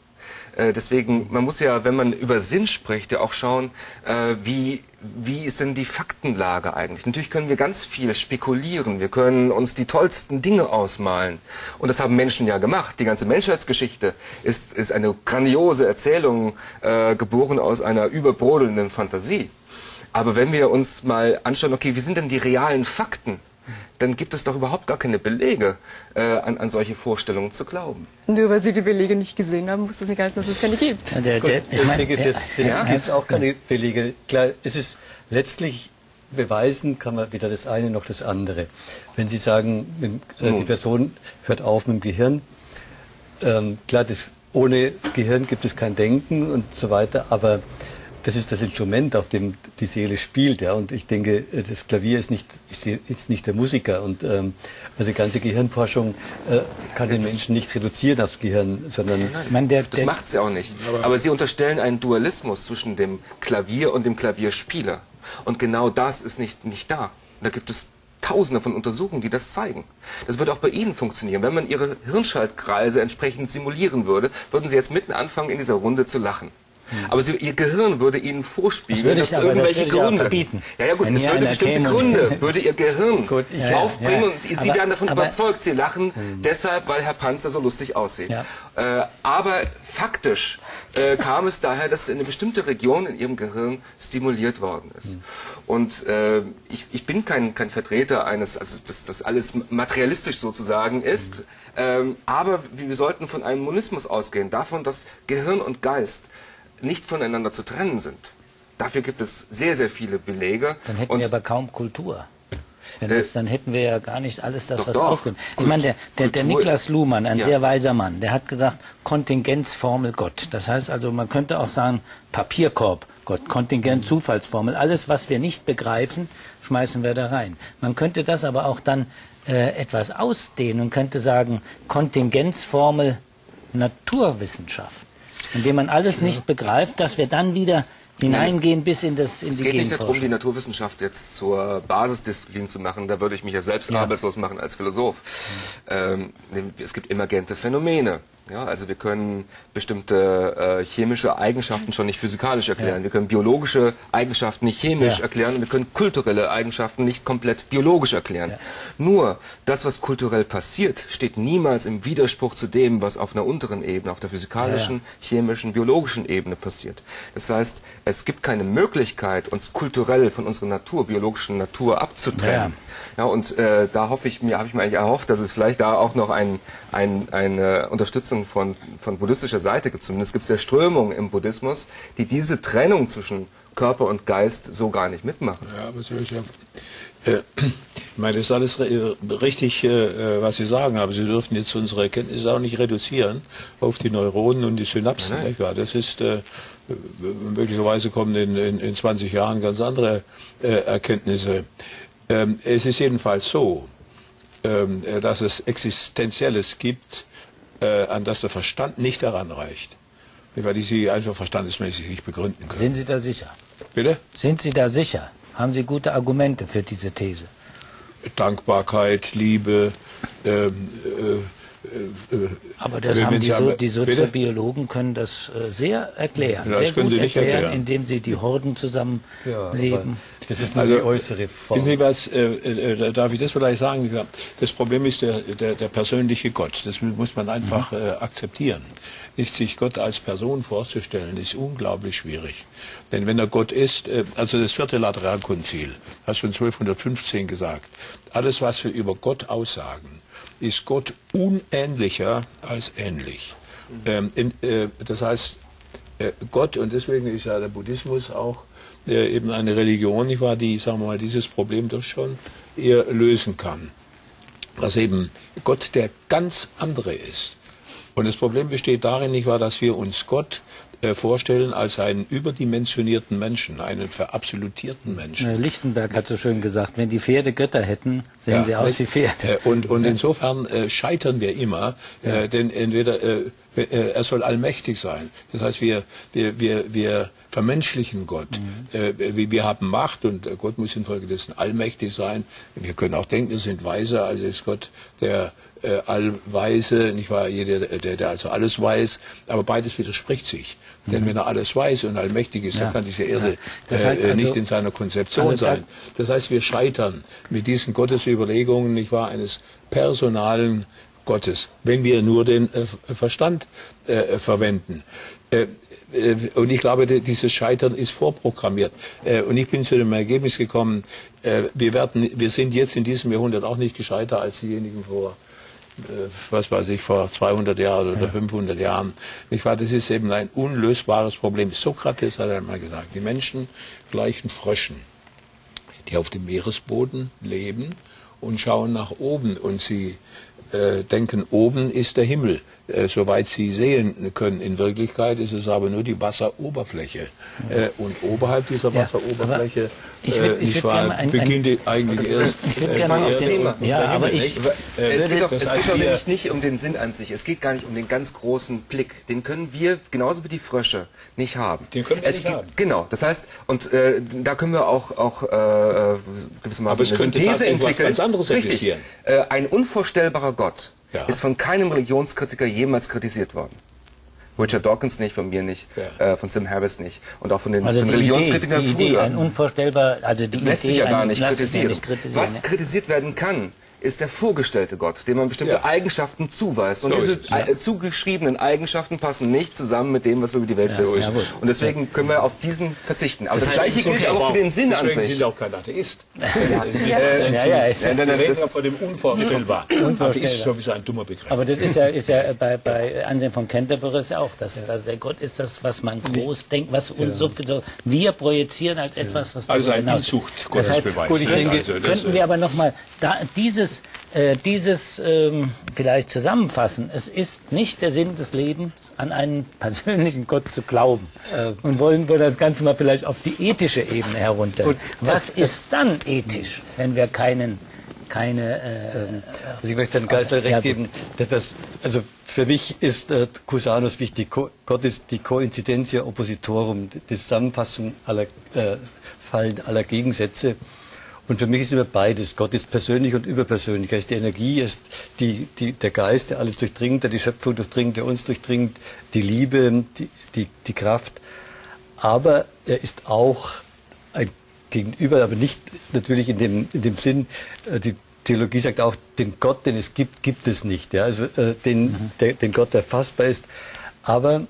Äh, deswegen, man muss ja, wenn man über Sinn spricht, ja auch schauen, äh, wie, wie ist denn die Faktenlage eigentlich? Natürlich können wir ganz viel spekulieren, wir können uns die tollsten Dinge ausmalen. Und das haben Menschen ja gemacht. Die ganze Menschheitsgeschichte ist, ist eine grandiose Erzählung, äh, geboren aus einer überbrodelnden Fantasie. Aber wenn wir uns mal anschauen, okay, wie sind denn die realen Fakten? Dann gibt es doch überhaupt gar keine Belege, äh, an, an solche Vorstellungen zu glauben. Nur weil Sie die Belege nicht gesehen haben, muss das nicht heißen, dass es keine gibt. Ja, der, der, Gut, ich, meine, denke, das, ja. gibt es auch keine Belege. Klar, es ist letztlich beweisen kann man weder das eine noch das andere. Wenn Sie sagen, äh, die Person hört auf mit dem Gehirn, ähm, klar, das, ohne Gehirn gibt es kein Denken und so weiter, aber das ist das Instrument, auf dem die Seele spielt. Ja. Und ich denke, das Klavier ist nicht, ist nicht der Musiker. Und ähm, also die ganze Gehirnforschung äh, kann den Menschen nicht reduzieren aufs Gehirn, sondern... Nein, nein, der, das macht sie auch nicht. Aber, aber Sie unterstellen einen Dualismus zwischen dem Klavier und dem Klavierspieler. Und genau das ist nicht, nicht da. Da gibt es Tausende von Untersuchungen, die das zeigen. Das würde auch bei Ihnen funktionieren. Wenn man Ihre Hirnschaltkreise entsprechend simulieren würde, würden Sie jetzt mitten anfangen, in dieser Runde zu lachen. Aber sie, ihr Gehirn würde ihnen vorspiegeln, das dass irgendwelche das Gründe. verbieten. Ja, ja gut, es würde bestimmte. Gründe, würde ihr Gehirn gut, ich, aufbringen ja, und sie aber, werden davon aber, überzeugt, sie lachen mhm. deshalb, weil Herr Panzer so lustig aussieht. Ja. Äh, aber faktisch äh, kam es daher, dass eine bestimmte Region in ihrem Gehirn stimuliert worden ist. Mhm. Und äh, ich, ich bin kein, kein Vertreter eines, also dass das alles materialistisch sozusagen ist, mhm. ähm, aber wir sollten von einem Monismus ausgehen, davon, dass Gehirn und Geist nicht voneinander zu trennen sind. Dafür gibt es sehr, sehr viele Belege. Dann hätten wir aber kaum Kultur. Äh, das, dann hätten wir ja gar nicht alles das, doch, was aufgibt. Ich meine, der, der, der Niklas Luhmann, ein ja. sehr weiser Mann, der hat gesagt, Kontingenzformel Gott. Das heißt also, man könnte auch sagen, Papierkorb Gott, Kontingent, Zufallsformel. Alles, was wir nicht begreifen, schmeißen wir da rein. Man könnte das aber auch dann äh, etwas ausdehnen und könnte sagen, Kontingenzformel Naturwissenschaft indem man alles nicht begreift, dass wir dann wieder hineingehen Nein, bis in das in es geht nicht darum, die Naturwissenschaft jetzt zur Basisdisziplin zu machen. Da würde ich mich ja selbst ja. arbeitslos machen als Philosoph. Ähm, es gibt emergente Phänomene. Ja, also wir können bestimmte äh, chemische Eigenschaften schon nicht physikalisch erklären. Ja. Wir können biologische Eigenschaften nicht chemisch ja. erklären und wir können kulturelle Eigenschaften nicht komplett biologisch erklären. Ja. Nur das, was kulturell passiert, steht niemals im Widerspruch zu dem, was auf einer unteren Ebene, auf der physikalischen, chemischen, biologischen Ebene passiert. Das heißt, es gibt keine Möglichkeit, uns kulturell von unserer Natur, biologischen Natur abzutrennen. Ja, und äh, da hoffe ich mir, habe ich mir eigentlich erhofft, dass es vielleicht da auch noch ein, ein, eine Unterstützung von, von buddhistischer Seite gibt. Zumindest gibt es ja Strömungen im Buddhismus, die diese Trennung zwischen Körper und Geist so gar nicht mitmachen. Ja, aber so ja, äh, ich meine, das ist alles richtig, äh, was Sie sagen, aber Sie dürfen jetzt unsere Erkenntnisse auch nicht reduzieren auf die Neuronen und die Synapsen. Nein, nein. Das ist, äh, möglicherweise kommen in, in, in 20 Jahren ganz andere äh, Erkenntnisse. Ähm, es ist jedenfalls so, ähm, äh, dass es Existenzielles gibt, äh, an das der Verstand nicht heranreicht. Weil die Sie einfach verstandesmäßig nicht begründen können. Sind Sie da sicher? Bitte? Sind Sie da sicher? Haben Sie gute Argumente für diese These? Dankbarkeit, Liebe, ähm, äh, aber das haben die, so, die Soziobiologen können das äh, sehr erklären. Ja, sehr gut erklären, erklären, indem sie die Horden zusammenleben. Ja, das ist nur also, die äußere Form. Sie was, äh, äh, darf ich das vielleicht sagen? Das Problem ist der, der, der persönliche Gott. Das muss man einfach mhm. äh, akzeptieren. Nicht sich Gott als Person vorzustellen, ist unglaublich schwierig. Denn wenn er Gott ist, äh, also das vierte Laterankonzil, hast du in 1215 gesagt, alles, was wir über Gott aussagen, ist Gott unähnlicher als ähnlich. Ähm, in, äh, das heißt, äh, Gott, und deswegen ist ja der Buddhismus auch äh, eben eine Religion, nicht wahr, die, sagen wir mal, dieses Problem doch schon eher lösen kann. Dass eben Gott der ganz andere ist. Und das Problem besteht darin, nicht wahr, dass wir uns Gott äh, vorstellen als einen überdimensionierten Menschen, einen verabsolutierten Menschen. Lichtenberg hat so schön gesagt, wenn die Pferde Götter hätten, sehen ja, sie aus wie Pferde. Äh, und, und insofern äh, scheitern wir immer, ja. denn entweder Äh, er soll allmächtig sein. Das heißt, wir, wir, wir, wir vermenschlichen Gott. Mhm. Äh, wir haben Macht und Gott muss infolgedessen allmächtig sein. Wir können auch denken, wir sind weiser, also ist Gott der äh, Allweise, nicht wahr? Jeder, der, der also alles weiß, aber beides widerspricht sich. Mhm. Denn wenn er alles weiß und allmächtig ist, ja. dann kann diese Erde ja. das heißt äh, also, nicht in seiner Konzeption also sein. Das heißt, wir scheitern mit diesen Gottesüberlegungen, nicht wahr, eines personalen Gottes, wenn wir nur den äh, Verstand äh, verwenden. Äh, äh, und ich glaube, dieses Scheitern ist vorprogrammiert. Und ich bin zu dem Ergebnis gekommen, wir, werden, wir sind jetzt in diesem Jahrhundert auch nicht gescheiter als diejenigen vor was weiß ich, vor 200 Jahren oder ja. 500 Jahren. Nicht wahr? Das ist eben ein unlösbares Problem. Sokrates hat einmal gesagt, die Menschen gleichen Fröschen, die auf dem Meeresboden leben und schauen nach oben und sie denken, oben ist der Himmel, äh, soweit sie sehen können. In Wirklichkeit ist es aber nur die Wasseroberfläche. Äh, und oberhalb dieser Wasseroberfläche ich würd, ich nicht wahr, ein, beginnt ein, eigentlich erst ich würde gerne auf Thema. Ja, aber ich, es geht doch, es geht doch nämlich nicht um den Sinn an sich. Es geht gar nicht um den ganz großen Blick. Den können wir genauso wie die Frösche nicht haben. Den können wir es nicht geht, haben. Genau. Das heißt, und äh, da können wir auch auch äh, gewissermaßen eine Synthese entwickeln. Ganz anderes Richtig. Äh, ein unvorstellbarer Gott ja. ist von keinem Religionskritiker jemals kritisiert worden. Richard Dawkins nicht, von mir nicht, ja. äh, von Sim Harris nicht und auch von den, also von Religionskritikern Idee, die Idee, ein unvorstellbar, also die lässt Idee sich ja gar nicht kritisieren. nicht kritisieren. Was kritisiert werden kann, ist der vorgestellte Gott, dem man bestimmte ja. Eigenschaften zuweist. Und so diese ja. Äh, zugeschriebenen Eigenschaften passen nicht zusammen mit dem, was wir über die Welt ja, wissen. Und deswegen können wir auf diesen verzichten. Aber das, das heißt, Gleiche gilt auch für den Sinn an sich. Deswegen sind auch kein Atheist. Ja, ja, ja. Ist ja, ja, ja, von dem Unvorstellbar. Unvorstellbar. ist sowieso ein dummer Begriff. Aber das ist ja, ist ja bei, bei Anselm von Canterbury ist ja auch, dass, dass der Gott ist das, was man groß denkt, was uns so, so wir projizieren als etwas, was Also ein Inzucht, Gottesbeweis. Gut, ich denke, also könnten wir aber nochmal dieses äh, dieses ähm, vielleicht zusammenfassen. Es ist nicht der Sinn des Lebens, an einen persönlichen Gott zu glauben. Äh, und wollen wir das Ganze mal vielleicht auf die ethische Ebene herunter. Gut, Was das, ist dann ethisch, wenn wir keinen keine. Äh, also ich möchte Herrn Geisler recht geben. Das, also für mich ist äh, Cusanus wichtig. Gott ist die Coincidentia oppositorum, die Zusammenfassung aller äh, Fallen aller Gegensätze. Und für mich ist immer beides. Gott ist persönlich und überpersönlich. Er ist die Energie, er ist die, die, der Geist, der alles durchdringt, der die Schöpfung durchdringt, der uns durchdringt, die Liebe, die, die, die Kraft. Aber er ist auch ein Gegenüber, aber nicht natürlich in dem, in dem Sinn, äh, die Theologie sagt auch, den Gott, den es gibt, gibt es nicht. Ja? Also äh, den, mhm. der, den Gott, der fassbar ist. Aber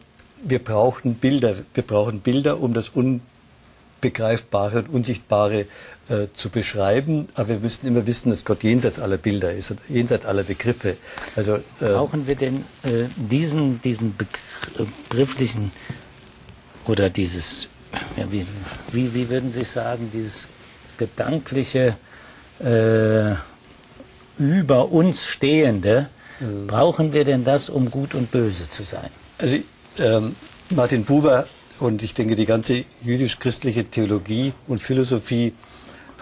wir brauchen Bilder. Wir brauchen Bilder, um das Unbegreifbare und Unsichtbare äh, zu beschreiben, aber wir müssen immer wissen, dass Gott jenseits aller Bilder ist und jenseits aller Begriffe. Also, äh, Brauchen wir denn äh, diesen, diesen begrifflichen oder dieses, ja, wie, wie, wie würden Sie sagen, dieses gedankliche äh, über uns Stehende, mhm. brauchen wir denn das, um gut und böse zu sein? Also ähm, Martin Buber und ich denke die ganze jüdisch-christliche Theologie und Philosophie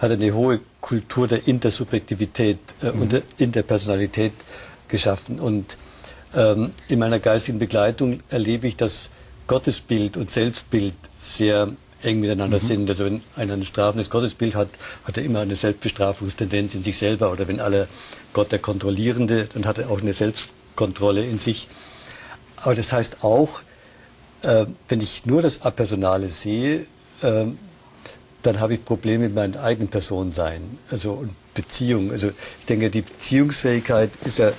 hat eine hohe Kultur der Intersubjektivität äh, mhm. und der Interpersonalität geschaffen. Und ähm, in meiner geistigen Begleitung erlebe ich, dass Gottesbild und Selbstbild sehr eng miteinander mhm. sind. Also wenn einer ein strafendes Gottesbild hat, hat er immer eine Selbstbestrafungstendenz in sich selber. Oder wenn alle Gott der Kontrollierende, dann hat er auch eine Selbstkontrolle in sich. Aber das heißt auch, äh, wenn ich nur das Apersonale sehe, äh, dann habe ich Probleme mit meinem eigenen Personensein, also und Beziehung. Also ich denke, die Beziehungsfähigkeit ist ja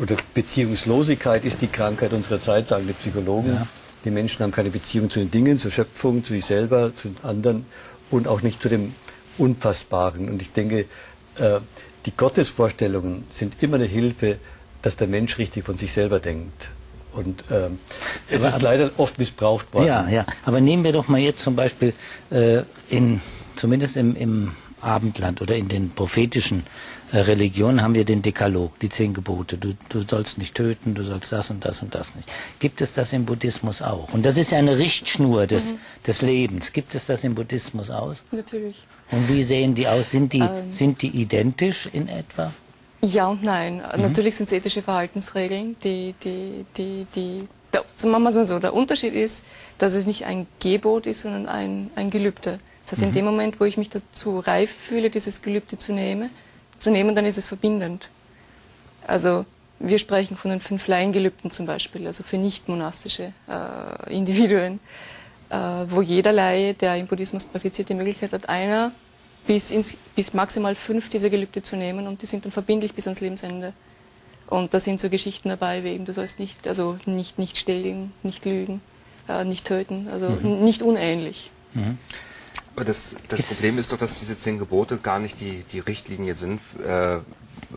oder Beziehungslosigkeit ist die Krankheit unserer Zeit, sagen die Psychologen. Ja. Die Menschen haben keine Beziehung zu den Dingen, zur Schöpfung, zu sich selber, zu den anderen und auch nicht zu dem Unfassbaren. Und ich denke, äh, die Gottesvorstellungen sind immer eine Hilfe, dass der Mensch richtig von sich selber denkt. Und ähm, es aber, ist leider oft missbraucht worden. Ja, ja. Aber nehmen wir doch mal jetzt zum Beispiel äh, in, zumindest im, im Abendland oder in den prophetischen äh, Religionen haben wir den Dekalog, die zehn Gebote. Du, du sollst nicht töten, du sollst das und das und das nicht. Gibt es das im Buddhismus auch? Und das ist ja eine Richtschnur des, mhm. des Lebens. Gibt es das im Buddhismus aus? Natürlich. Und wie sehen die aus? Sind die, ähm. sind die identisch in etwa? Ja und nein. Mhm. Natürlich sind es ethische Verhaltensregeln, die, die, die, die, der, machen wir es mal so, der Unterschied ist, dass es nicht ein Gebot ist, sondern ein, ein Gelübde. Das heißt, mhm. in dem Moment, wo ich mich dazu reif fühle, dieses Gelübde zu nehmen, zu nehmen, dann ist es verbindend. Also wir sprechen von den fünf Laiengelübden zum Beispiel, also für nicht monastische äh, Individuen, äh, wo jeder Laie, der im Buddhismus praktiziert, die Möglichkeit hat, einer bis, ins, bis maximal fünf dieser Gelübde zu nehmen und die sind dann verbindlich bis ans Lebensende. Und da sind so Geschichten dabei, wie eben, du sollst nicht, also nicht, nicht stehlen, nicht lügen, äh, nicht töten, also mhm. nicht unähnlich. Mhm. Aber das, das Problem ist doch, dass diese zehn Gebote gar nicht die, die Richtlinie sind, äh,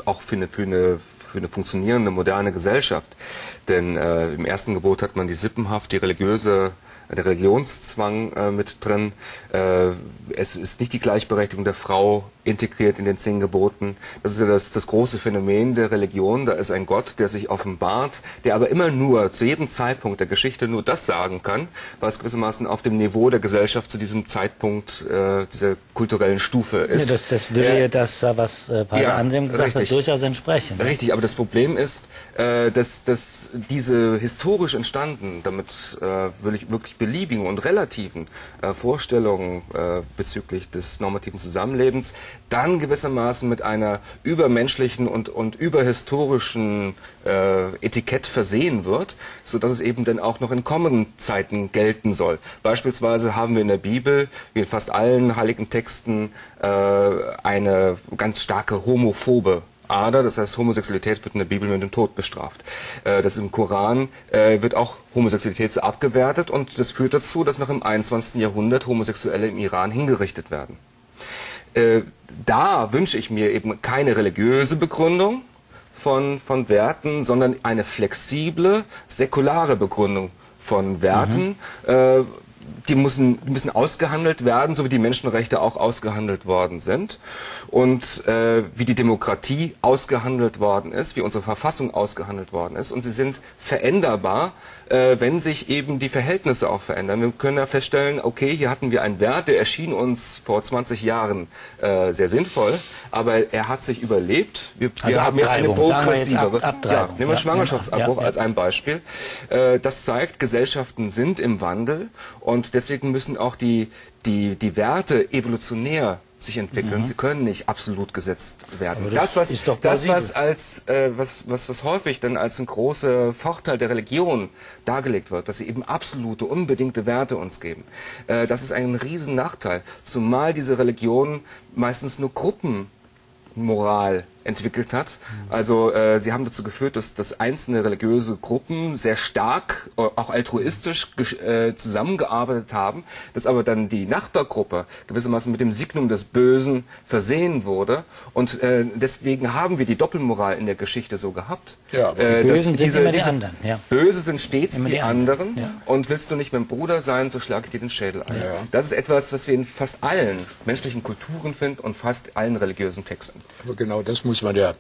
auch für eine, für, eine, für eine funktionierende moderne Gesellschaft. Denn äh, im ersten Gebot hat man die Sippenhaft, die religiöse der Religionszwang äh, mit drin. Äh, es ist nicht die Gleichberechtigung der Frau integriert in den zehn Geboten. Das ist ja das, das große Phänomen der Religion. Da ist ein Gott, der sich offenbart, der aber immer nur zu jedem Zeitpunkt der Geschichte nur das sagen kann, was gewissermaßen auf dem Niveau der Gesellschaft zu diesem Zeitpunkt äh, dieser kulturellen Stufe ist. Ja, das, das würde ja das, was äh, Pater ja, Andrem gesagt richtig. hat, durchaus entsprechen. Richtig, aber das Problem ist, äh, dass, dass diese historisch entstanden, damit äh, wirklich, wirklich beliebigen und relativen äh, Vorstellungen äh, bezüglich des normativen Zusammenlebens dann gewissermaßen mit einer übermenschlichen und, und überhistorischen äh, Etikett versehen wird, so dass es eben dann auch noch in kommenden Zeiten gelten soll. Beispielsweise haben wir in der Bibel, wie in fast allen heiligen Texten, äh, eine ganz starke homophobe Ader, das heißt Homosexualität wird in der Bibel mit dem Tod bestraft. Äh, das im Koran äh, wird auch Homosexualität so abgewertet und das führt dazu, dass noch im 21. Jahrhundert Homosexuelle im Iran hingerichtet werden. Äh, da wünsche ich mir eben keine religiöse Begründung von, von Werten, sondern eine flexible, säkulare Begründung von Werten. Mhm. Äh, die müssen, die müssen ausgehandelt werden, so wie die Menschenrechte auch ausgehandelt worden sind und äh, wie die Demokratie ausgehandelt worden ist, wie unsere Verfassung ausgehandelt worden ist. Und sie sind veränderbar, äh, wenn sich eben die Verhältnisse auch verändern. Wir können ja feststellen, okay, hier hatten wir einen Wert, der erschien uns vor 20 Jahren äh, sehr sinnvoll, aber er hat sich überlebt. Wir, also wir haben jetzt eine progressivere. Ab, ja, nehmen wir ja, Schwangerschaftsabbruch ja, als ein Beispiel. Äh, das zeigt, Gesellschaften sind im Wandel und deswegen müssen auch die, die, die Werte evolutionär sich entwickeln. Mhm. Sie können nicht absolut gesetzt werden. Das, das, was, das, was als äh, was, was, was häufig dann als ein großer Vorteil der Religion dargelegt wird, dass sie eben absolute, unbedingte Werte uns geben, äh, das ist ein riesen Nachteil. Zumal diese Religion meistens nur Gruppenmoral entwickelt hat. Also äh, sie haben dazu geführt, dass, dass einzelne religiöse Gruppen sehr stark, äh, auch altruistisch äh, zusammengearbeitet haben, dass aber dann die Nachbargruppe gewissermaßen mit dem Signum des Bösen versehen wurde. Und äh, deswegen haben wir die Doppelmoral in der Geschichte so gehabt. Ja, aber äh, die Bösen diese, sind immer die anderen. Ja. Böse sind stets die, die anderen. Ja. Und willst du nicht mein Bruder sein, so schlage ich dir den Schädel ein. Ja. Das ist etwas, was wir in fast allen menschlichen Kulturen finden und fast allen religiösen Texten. Aber genau das muss muss man ja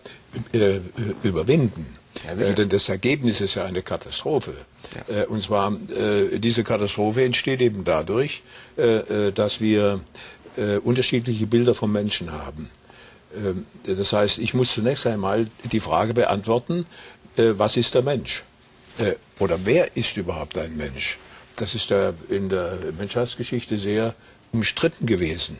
äh, überwinden. Ja, äh, denn das Ergebnis ist ja eine Katastrophe. Ja. Äh, und zwar, äh, diese Katastrophe entsteht eben dadurch, dass wir unterschiedliche Bilder vom Menschen haben. Ähm, das heißt, ich muss zunächst einmal die Frage beantworten, was ist der Mensch? oder wer ist überhaupt ein Mensch? Das ist der, in der Menschheitsgeschichte sehr umstritten gewesen.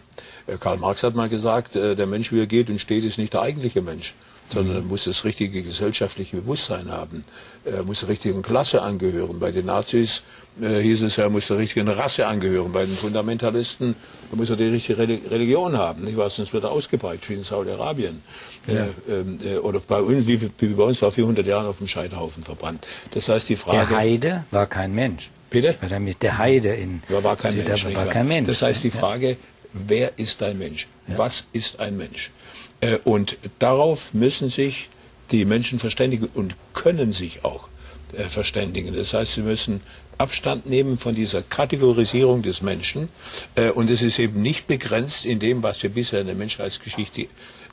Äh, Karl Marx hat mal gesagt, äh, der Mensch, wie er geht und steht, ist nicht der eigentliche Mensch, sondern er mhm. muss das richtige gesellschaftliche Bewusstsein haben. Er muss der richtigen Klasse angehören. Bei den Nazis äh, hieß es, er muss der richtigen Rasse angehören. Bei den Fundamentalisten muss er die richtige Religion haben. Nicht wahr? Sonst wird er ausgepeitscht, wie in Saudi-Arabien. Ja. Ähm, äh, oder bei uns, wie, wie bei uns, war 400 Jahre auf dem Scheiterhaufen verbrannt. Das heißt, die Frage... Der Heide war kein Mensch. Bitte? Weil damit der Heide in ja, war kein Mensch. War kein Mensch. Das heißt, die Frage, wer ist ein Mensch? Ja. Was ist ein Mensch? Äh, und darauf müssen sich die Menschen verständigen und können sich auch äh, verständigen. Das heißt, sie müssen Abstand nehmen von dieser Kategorisierung des Menschen. Äh, und es ist eben nicht begrenzt in dem, was wir bisher in der Menschheitsgeschichte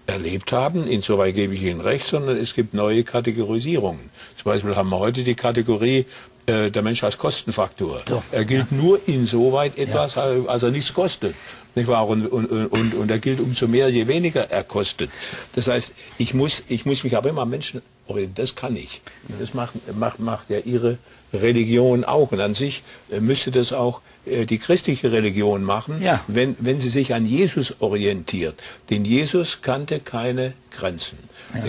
erlebt haben. Insoweit gebe ich Ihnen recht, sondern es gibt neue Kategorisierungen. Zum Beispiel haben wir heute die Kategorie, äh, der Mensch als Kostenfaktor. So. Er gilt ja. nur insoweit etwas, ja. als er nichts kostet. Nicht wahr? Und, und, und, und er gilt umso mehr, je weniger er kostet. Das heißt, ich muss, ich muss mich aber immer am Menschen orientieren. Das kann ich. Das macht, macht, macht ja ihre Religion auch. Und an sich äh, müsste das auch äh, die christliche Religion machen, ja. wenn, wenn sie sich an Jesus orientiert. Denn Jesus kannte keine Grenzen. Ja.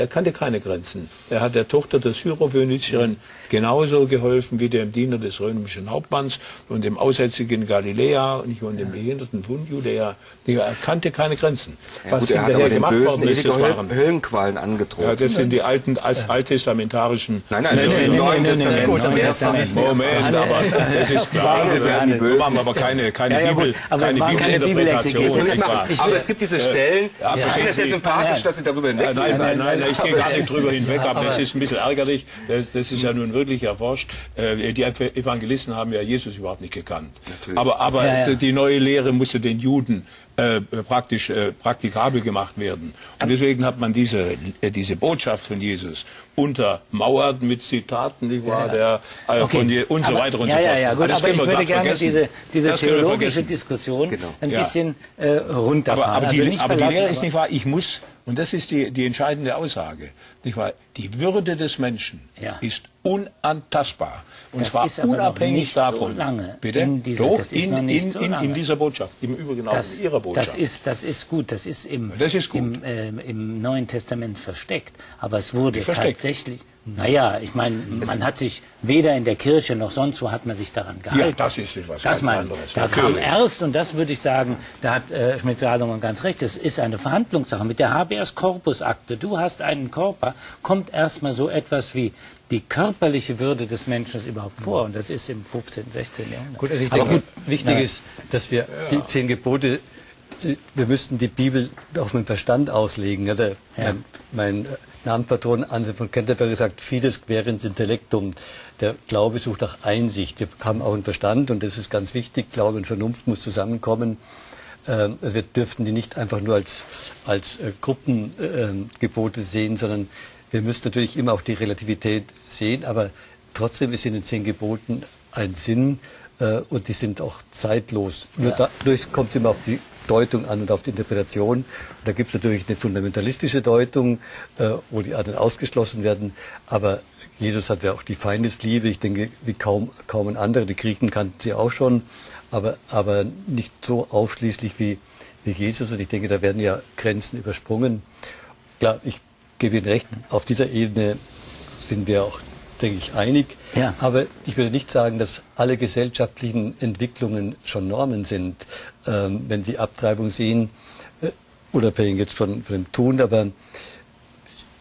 Äh, er kannte keine Grenzen. Er hat der Tochter der Syrophönizierin genauso geholfen wie dem Diener des römischen Hauptmanns und dem Aussätzigen Galiläa und dem behinderten Wundjudäer. Er kannte keine Grenzen. Ja, Was gut, er hat aber den Bösen ist, Höllenqualen angedroht. Ja, das sind die alten alttestamentarischen. Nein, nein, nein, im Neuen Testament. Moment, aber das ist klar. Wir machen aber keine, keine Bibel, keine Bibelinterpretation. Aber es gibt diese Stellen. Ich finde es sehr sympathisch, dass Sie darüber hinweg Nein, nein, nein, ich gehe gar nicht drüber hinweg, aber das ist ein bisschen ärgerlich. Das, das ist ja nun wirklich erforscht. Äh, die Evangelisten haben ja Jesus überhaupt nicht gekannt. Natürlich. Aber, aber ja, ja. die neue Lehre musste den Juden äh, praktisch äh, praktikabel gemacht werden. Und deswegen hat man diese, äh, diese Botschaft von Jesus untermauert mit Zitaten, die war ja, der äh, okay. von die, und so weiter und ja, so fort. Ja, ja, gut, aber, aber ich würde gerne vergessen. diese, diese theologische Diskussion genau. ein bisschen äh, runterfahren. Aber, aber, die, also aber die Lehre ist nicht wahr, ich muss und das ist die, die entscheidende Aussage. Nicht wahr? Die Würde des Menschen ja. ist unantastbar. Und das zwar unabhängig davon. So lange bitte? In dieser, Doch, in, in, so in, dieser Botschaft. Im Übrigen auch das, in Ihrer Botschaft. Das ist, das ist gut. Das ist im, das ist gut. im, äh, im Neuen Testament versteckt. Aber es wurde tatsächlich naja, ich meine, man hat sich weder in der Kirche noch sonst wo hat man sich daran gehalten. Ja, das ist was das ganz anderes. Da Natürlich. kam erst, und das würde ich sagen, da hat äh, Schmidt-Salomon ganz recht, es ist eine Verhandlungssache. Mit der Habeas Corpus Akte, du hast einen Körper, kommt erstmal so etwas wie die körperliche Würde des Menschen überhaupt vor. Und das ist im 15., 16. Jahrhundert. Gut, also ich denke, gut, wichtig na, ist, dass wir ja. die zehn Gebote wir müssten die Bibel auch mit dem Verstand auslegen. Mein, mein Namenpatron Anselm von Canterbury sagt, fides querens intellectum. Der Glaube sucht nach Einsicht. Wir haben auch einen Verstand und das ist ganz wichtig. Glaube und Vernunft muss zusammenkommen. Ähm, also wir dürften die nicht einfach nur als, als äh, Gruppengebote sehen, sondern wir müssen natürlich immer auch die Relativität sehen, aber trotzdem ist in den zehn Geboten ein Sinn äh, und die sind auch zeitlos. Nur dadurch kommt es immer auf die Deutung an und auf die Interpretation. Und da gibt es natürlich eine fundamentalistische Deutung, äh, wo die anderen ausgeschlossen werden. Aber Jesus hat ja auch die Feindesliebe, ich denke, wie kaum, kaum ein anderer. Die Griechen kannten sie auch schon, aber, aber nicht so ausschließlich wie, wie Jesus. Und ich denke, da werden ja Grenzen übersprungen. Klar, ich gebe Ihnen recht, auf dieser Ebene sind wir auch denke ich, einig. Ja. Aber ich würde nicht sagen, dass alle gesellschaftlichen Entwicklungen schon Normen sind. Ähm, wenn Sie Abtreibung sehen, äh, unabhängig jetzt von, von dem Tun, aber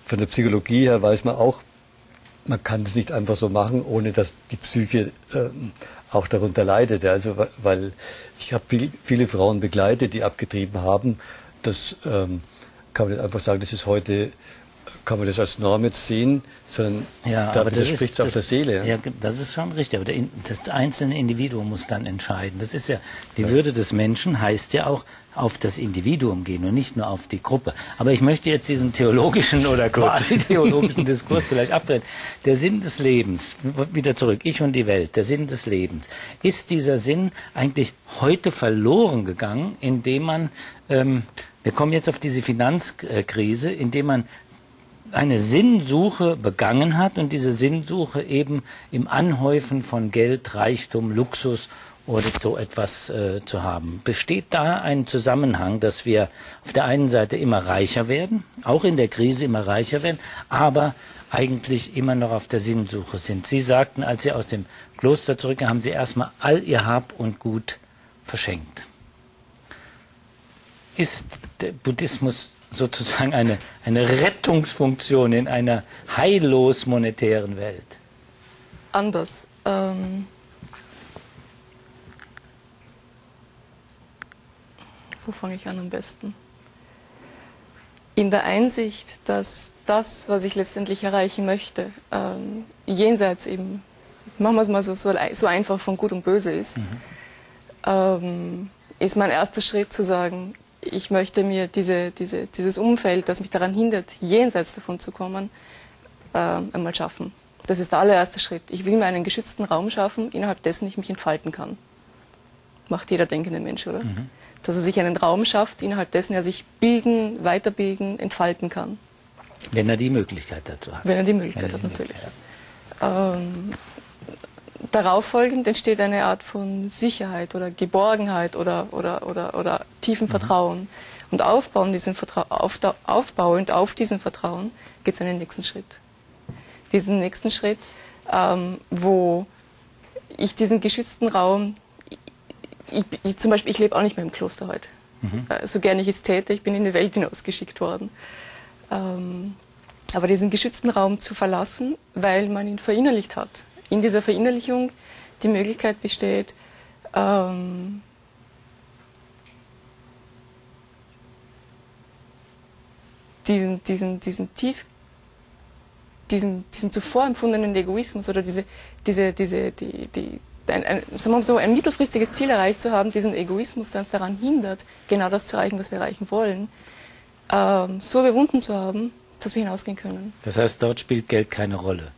von der Psychologie her weiß man auch, man kann es nicht einfach so machen, ohne dass die Psyche äh, auch darunter leidet. Also, weil ich habe viel, viele Frauen begleitet, die abgetrieben haben. Das ähm, kann man nicht einfach sagen, das ist heute kann man das als Norm jetzt sehen, sondern ja, da widerspricht es auf der Seele. Ja, das ist schon richtig, aber das einzelne Individuum muss dann entscheiden. Das ist ja, die ja. Würde des Menschen heißt ja auch auf das Individuum gehen und nicht nur auf die Gruppe. Aber ich möchte jetzt diesen theologischen oder quasi theologischen Diskurs vielleicht abdrehen. Der Sinn des Lebens, wieder zurück, ich und die Welt, der Sinn des Lebens. Ist dieser Sinn eigentlich heute verloren gegangen, indem man, ähm, wir kommen jetzt auf diese Finanzkrise, indem man eine Sinnsuche begangen hat und diese Sinnsuche eben im Anhäufen von Geld, Reichtum, Luxus oder so etwas äh, zu haben. Besteht da ein Zusammenhang, dass wir auf der einen Seite immer reicher werden, auch in der Krise immer reicher werden, aber eigentlich immer noch auf der Sinnsuche sind? Sie sagten, als Sie aus dem Kloster zurückkamen, haben Sie erstmal all Ihr Hab und Gut verschenkt. Ist der Buddhismus sozusagen eine, eine Rettungsfunktion in einer heillos monetären Welt? Anders. Ähm wo fange ich an am besten? In der Einsicht, dass das, was ich letztendlich erreichen möchte, ähm, jenseits eben, machen wir es mal so, so, so, einfach von Gut und Böse ist, mhm. ähm, ist mein erster Schritt zu sagen, ich möchte mir diese, diese, dieses Umfeld, das mich daran hindert, jenseits davon zu kommen, äh, einmal schaffen. Das ist der allererste Schritt. Ich will mir einen geschützten Raum schaffen, innerhalb dessen ich mich entfalten kann. Macht jeder denkende Mensch, oder? Mhm. Dass er sich einen Raum schafft, innerhalb dessen er sich bilden, weiterbilden, entfalten kann. Wenn er die Möglichkeit dazu hat. Wenn er die Möglichkeit er die hat, natürlich. Ähm, darauf folgend entsteht eine Art von Sicherheit oder Geborgenheit oder, oder, oder, oder tiefem mhm. Vertrauen. Und aufbauen diesen Vertra auf, aufbauend auf diesen Vertrauen geht es in den nächsten Schritt. Diesen nächsten Schritt, ähm, wo ich diesen geschützten Raum, ich, ich, zum Beispiel, ich lebe auch nicht mehr im Kloster heute. Mhm. Äh, so gerne ich es täte, ich bin in die Welt hinausgeschickt worden. Ähm, aber diesen geschützten Raum zu verlassen, weil man ihn verinnerlicht hat. In dieser Verinnerlichung die Möglichkeit besteht, ähm, diesen, diesen, diesen tief, diesen, diesen zuvor empfundenen Egoismus oder diese, diese, diese, die, die, ein, ein, sagen wir mal so, ein mittelfristiges Ziel erreicht zu haben, diesen Egoismus, der uns daran hindert, genau das zu erreichen, was wir erreichen wollen, ähm, so überwunden zu haben, dass wir hinausgehen können. Das heißt, dort spielt Geld keine Rolle.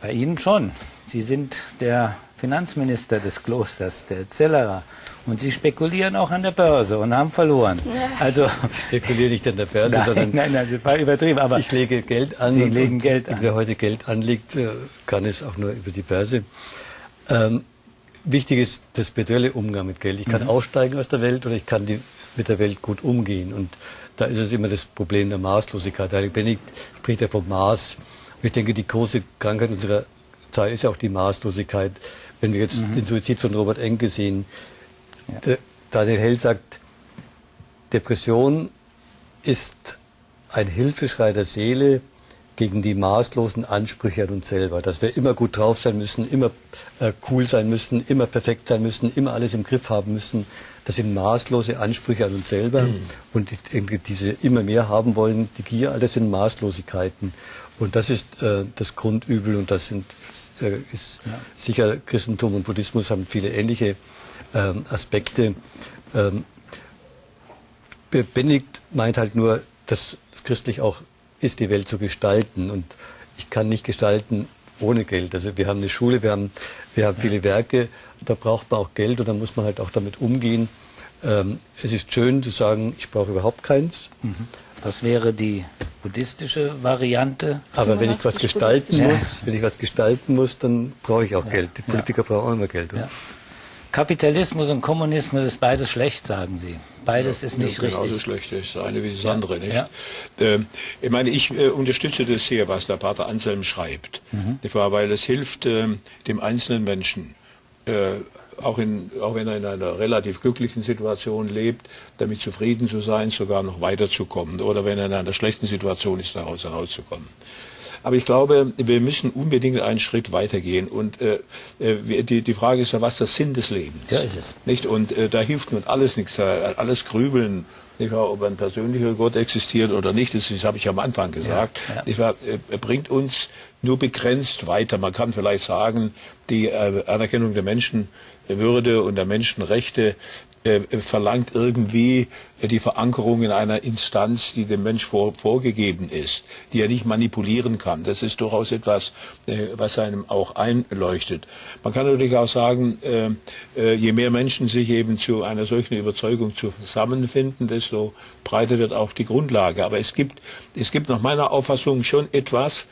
Bei Ihnen schon. Sie sind der Finanzminister des Klosters, der Zellerer. Und Sie spekulieren auch an der Börse und haben verloren. Also ich spekuliere nicht an der Börse, nein, sondern nein, nein, das war übertrieben. Aber ich lege Geld an. Sie und, legen Geld an. Und wer heute Geld anlegt, äh, kann es auch nur über die Börse. Ähm, wichtig ist das spirituelle Umgang mit Geld. Ich kann mhm. aussteigen aus der Welt oder ich kann die, mit der Welt gut umgehen. Und da ist es immer das Problem der Maßlosigkeit. Heilig Benedikt spricht ja vom Maß. Ich denke, die große Krankheit unserer Zeit ist ja auch die Maßlosigkeit. Wenn wir jetzt mhm. den Suizid von Robert Enke sehen, ja. Daniel Hell sagt, Depression ist ein Hilfeschrei der Seele gegen die maßlosen Ansprüche an uns selber, dass wir immer gut drauf sein müssen, immer äh, cool sein müssen, immer perfekt sein müssen, immer alles im Griff haben müssen. Das sind maßlose Ansprüche an uns selber mhm. und die, diese immer mehr haben wollen, die Gier, all das sind Maßlosigkeiten. Und das ist äh, das Grundübel und das sind, äh, ist ja. sicher Christentum und Buddhismus haben viele ähnliche ähm, Aspekte. Ähm, Benedikt meint halt nur, dass es christlich auch ist, die Welt zu gestalten. Und ich kann nicht gestalten ohne Geld. Also wir haben eine Schule, wir haben, wir haben viele Werke, da braucht man auch Geld und da muss man halt auch damit umgehen. Ähm, es ist schön zu sagen, ich brauche überhaupt keins. Mhm. Das wäre die buddhistische Variante. Aber wenn ich was gestalten muss, wenn ich was gestalten muss, dann brauche ich auch ja. Geld. Die Politiker ja. brauchen auch immer Geld. Ja. Kapitalismus und Kommunismus ist beides schlecht, sagen Sie. Beides ist nicht richtig. Genauso schlecht ist das eine wie das andere, nicht? Ähm, ich meine, ich äh, unterstütze das hier, was der Pater Anselm schreibt. Mhm. Weil es hilft ähm, dem einzelnen Menschen, äh, auch, in, auch wenn er in einer relativ glücklichen Situation lebt, damit zufrieden zu sein, sogar noch weiterzukommen. Oder wenn er in einer schlechten Situation ist, daraus herauszukommen. Aber ich glaube, wir müssen unbedingt einen Schritt weitergehen. Und äh, äh die, die Frage ist ja, was ist der Sinn des Lebens? Ja, ist es. Nicht? Und äh, da hilft nun alles nichts, alles grübeln, nicht wahr, ob ein persönlicher Gott existiert oder nicht, das, das habe ich am Anfang gesagt, ja, ja. Nicht wahr, er bringt uns nur begrenzt weiter. Man kann vielleicht sagen, die äh, Anerkennung der Menschenwürde und der Menschenrechte äh, verlangt irgendwie die Verankerung in einer Instanz, die dem Mensch vor, vorgegeben ist, die er nicht manipulieren kann. Das ist durchaus etwas, äh, was einem auch einleuchtet. Man kann natürlich auch sagen, äh, äh, je mehr Menschen sich eben zu einer solchen Überzeugung zusammenfinden, desto breiter wird auch die Grundlage. Aber es gibt, es gibt nach meiner Auffassung schon etwas,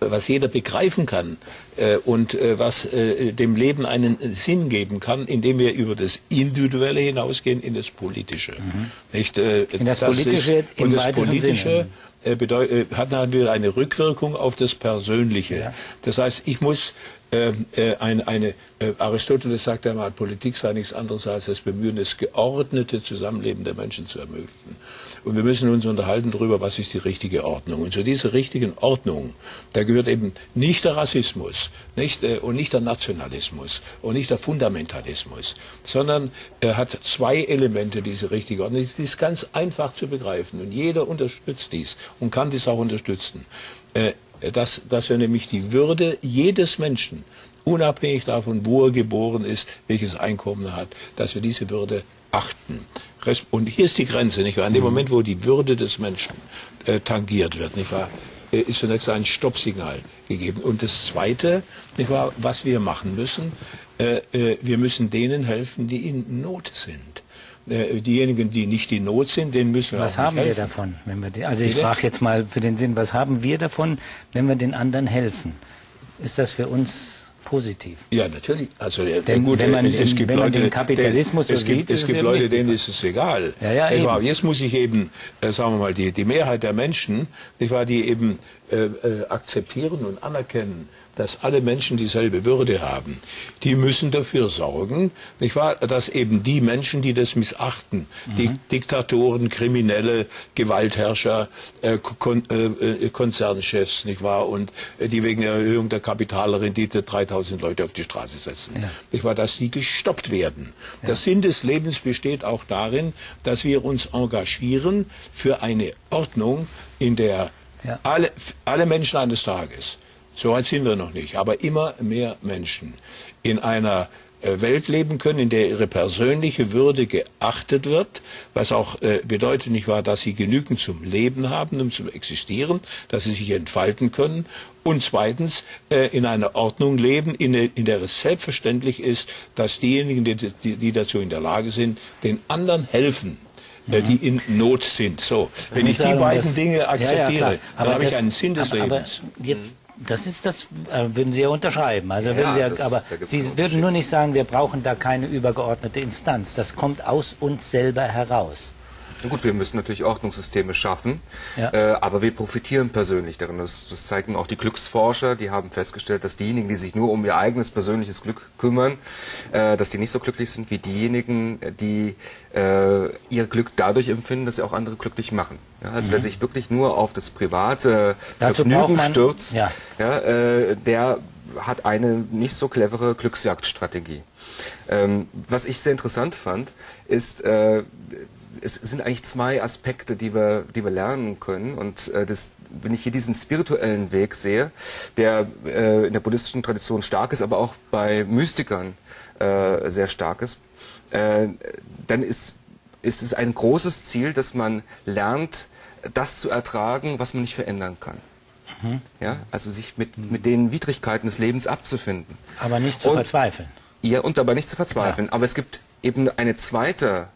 was jeder begreifen kann äh, und äh, was äh, dem Leben einen Sinn geben kann, indem wir über das Individuelle hinausgehen in das Politische. Mhm. Nicht, äh, in das, das Politische ist, im und das Politische äh, bedeut, äh, hat dann wieder eine Rückwirkung auf das Persönliche. Ja. Das heißt, ich muss äh, äh, eine, eine äh, Aristoteles sagt einmal, Politik sei nichts anderes als das Bemühen, das geordnete Zusammenleben der Menschen zu ermöglichen. Und wir müssen uns unterhalten darüber, was ist die richtige Ordnung. Und zu dieser richtigen Ordnung, da gehört eben nicht der Rassismus nicht, äh, und nicht der Nationalismus und nicht der Fundamentalismus, sondern er hat zwei Elemente, diese richtige Ordnung. Die ist ganz einfach zu begreifen und jeder unterstützt dies und kann dies auch unterstützen. Äh, dass, dass wir nämlich die Würde jedes Menschen, unabhängig davon, wo er geboren ist, welches Einkommen er hat, dass wir diese Würde achten. Und hier ist die Grenze, nicht wahr? An dem mhm. Moment, wo die Würde des Menschen äh, tangiert wird, nicht wahr? äh, ist zunächst ein Stoppsignal gegeben. Und das Zweite, nicht wahr, was wir machen müssen, äh, äh, wir müssen denen helfen, die in Not sind. Äh, diejenigen, die nicht in Not sind, denen müssen wir Was auch nicht haben helfen. wir davon, wenn wir die, also ich frage jetzt mal für den Sinn, was haben wir davon, wenn wir den anderen helfen? Ist das für uns positiv? Ja, natürlich. Also äh, Denn gut, wenn man äh, es, es den- gibt wenn man Leute, den Kapitalismus denen- so es gibt, sieht, es ist es gibt eben Leute, denen ist es egal. Ja, ja, wahr? eben. Jetzt muss ich eben, äh, sagen wir mal, die, die Mehrheit der Menschen, nicht wahr, die eben äh, äh, akzeptieren und anerkennen, dass alle Menschen dieselbe Würde haben, die müssen dafür sorgen, nicht wahr, dass eben die Menschen, die das missachten, die Mhm. Diktatoren, Kriminelle, Gewaltherrscher, äh, Kon äh, äh, Konzernchefs, nicht wahr, und äh, die wegen der Erhöhung der Kapitalrendite 3000 Leute auf die Straße setzen, Ja. nicht wahr, dass die gestoppt werden. Der Sinn des Lebens besteht auch darin, dass wir uns engagieren für eine Ordnung, in der Ja. alle, alle Menschen eines Tages, so weit sind wir noch nicht, aber immer mehr Menschen in einer äh, Welt leben können, in der ihre persönliche Würde geachtet wird, was auch äh, bedeutet nicht wahr, dass sie genügend zum Leben haben, um zum Existieren, dass sie sich entfalten können und zweitens äh, in einer Ordnung leben, in, der- in der es selbstverständlich ist, dass diejenigen, die, die, die dazu in der Lage sind, den anderen helfen. äh, Die in Not sind. So, wenn ich die sagen, beiden das- Dinge Ja, ja, akzeptiere, klar. dann habe ich einen Sinn des aber, Lebens. Aber jetzt, das ist das, äh, würden Sie ja unterschreiben. Also Ja, würden Sie ja, das- aber Sie würden nur nicht sagen, wir brauchen da keine übergeordnete Instanz. Das kommt aus uns selber heraus. Gut, wir müssen natürlich Ordnungssysteme schaffen, Ja. äh, aber wir profitieren persönlich darin. Das, das zeigen auch die Glücksforscher, die haben festgestellt, dass diejenigen, die sich nur um ihr eigenes persönliches Glück kümmern, äh, dass die nicht so glücklich sind wie diejenigen, die äh, ihr Glück dadurch empfinden, dass sie auch andere glücklich machen. Ja, also wer sich wirklich nur auf das private Mhm. Dazu Vergnügen man- stürzt, ja. ja, äh, der hat eine nicht so clevere Glücksjagdstrategie. Ähm, was ich sehr interessant fand, ist, äh, es sind eigentlich zwei Aspekte, die wir, die wir lernen können. Und äh, das, wenn ich hier diesen spirituellen Weg sehe, der äh, in der buddhistischen Tradition stark ist, aber auch bei Mystikern äh, sehr stark ist, äh, dann ist, ist es ein großes Ziel, dass man lernt, das zu ertragen, was man nicht verändern kann. Ja, also sich mit, mit den Widrigkeiten des Lebens abzufinden. Aber nicht zu Und- verzweifeln. Ja, und dabei nicht zu verzweifeln. Aber es gibt eben eine zweite